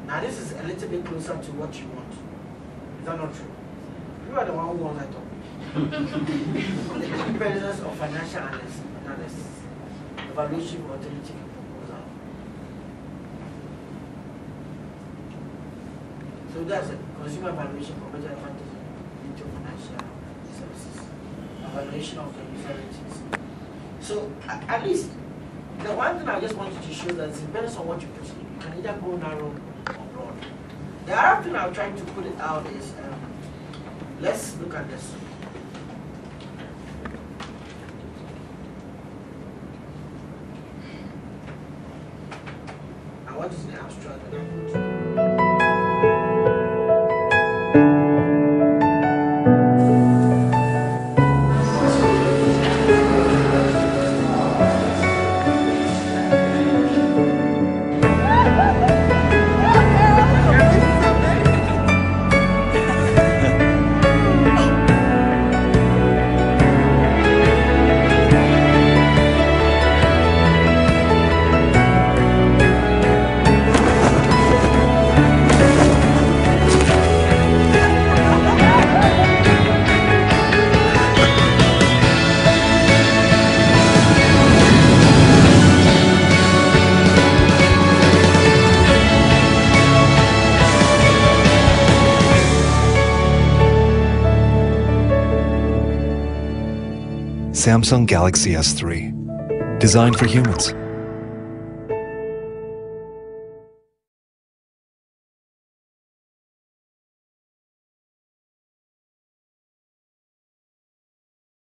Now, this is a little bit closer to what you want. Is that not true? You are the one who wants that topic. the independence of financial analysis, analysis evaluation of alternative proposal. So that's it. Consumer evaluation competitive advantage into financial services. Evaluation of the user. So at least the one thing I just wanted to show that it depends on what you put. You can either go narrow or broad. The other thing I'm trying to put it out is um, let's look at this. I want is the abstract Samsung Galaxy S3. Designed for humans.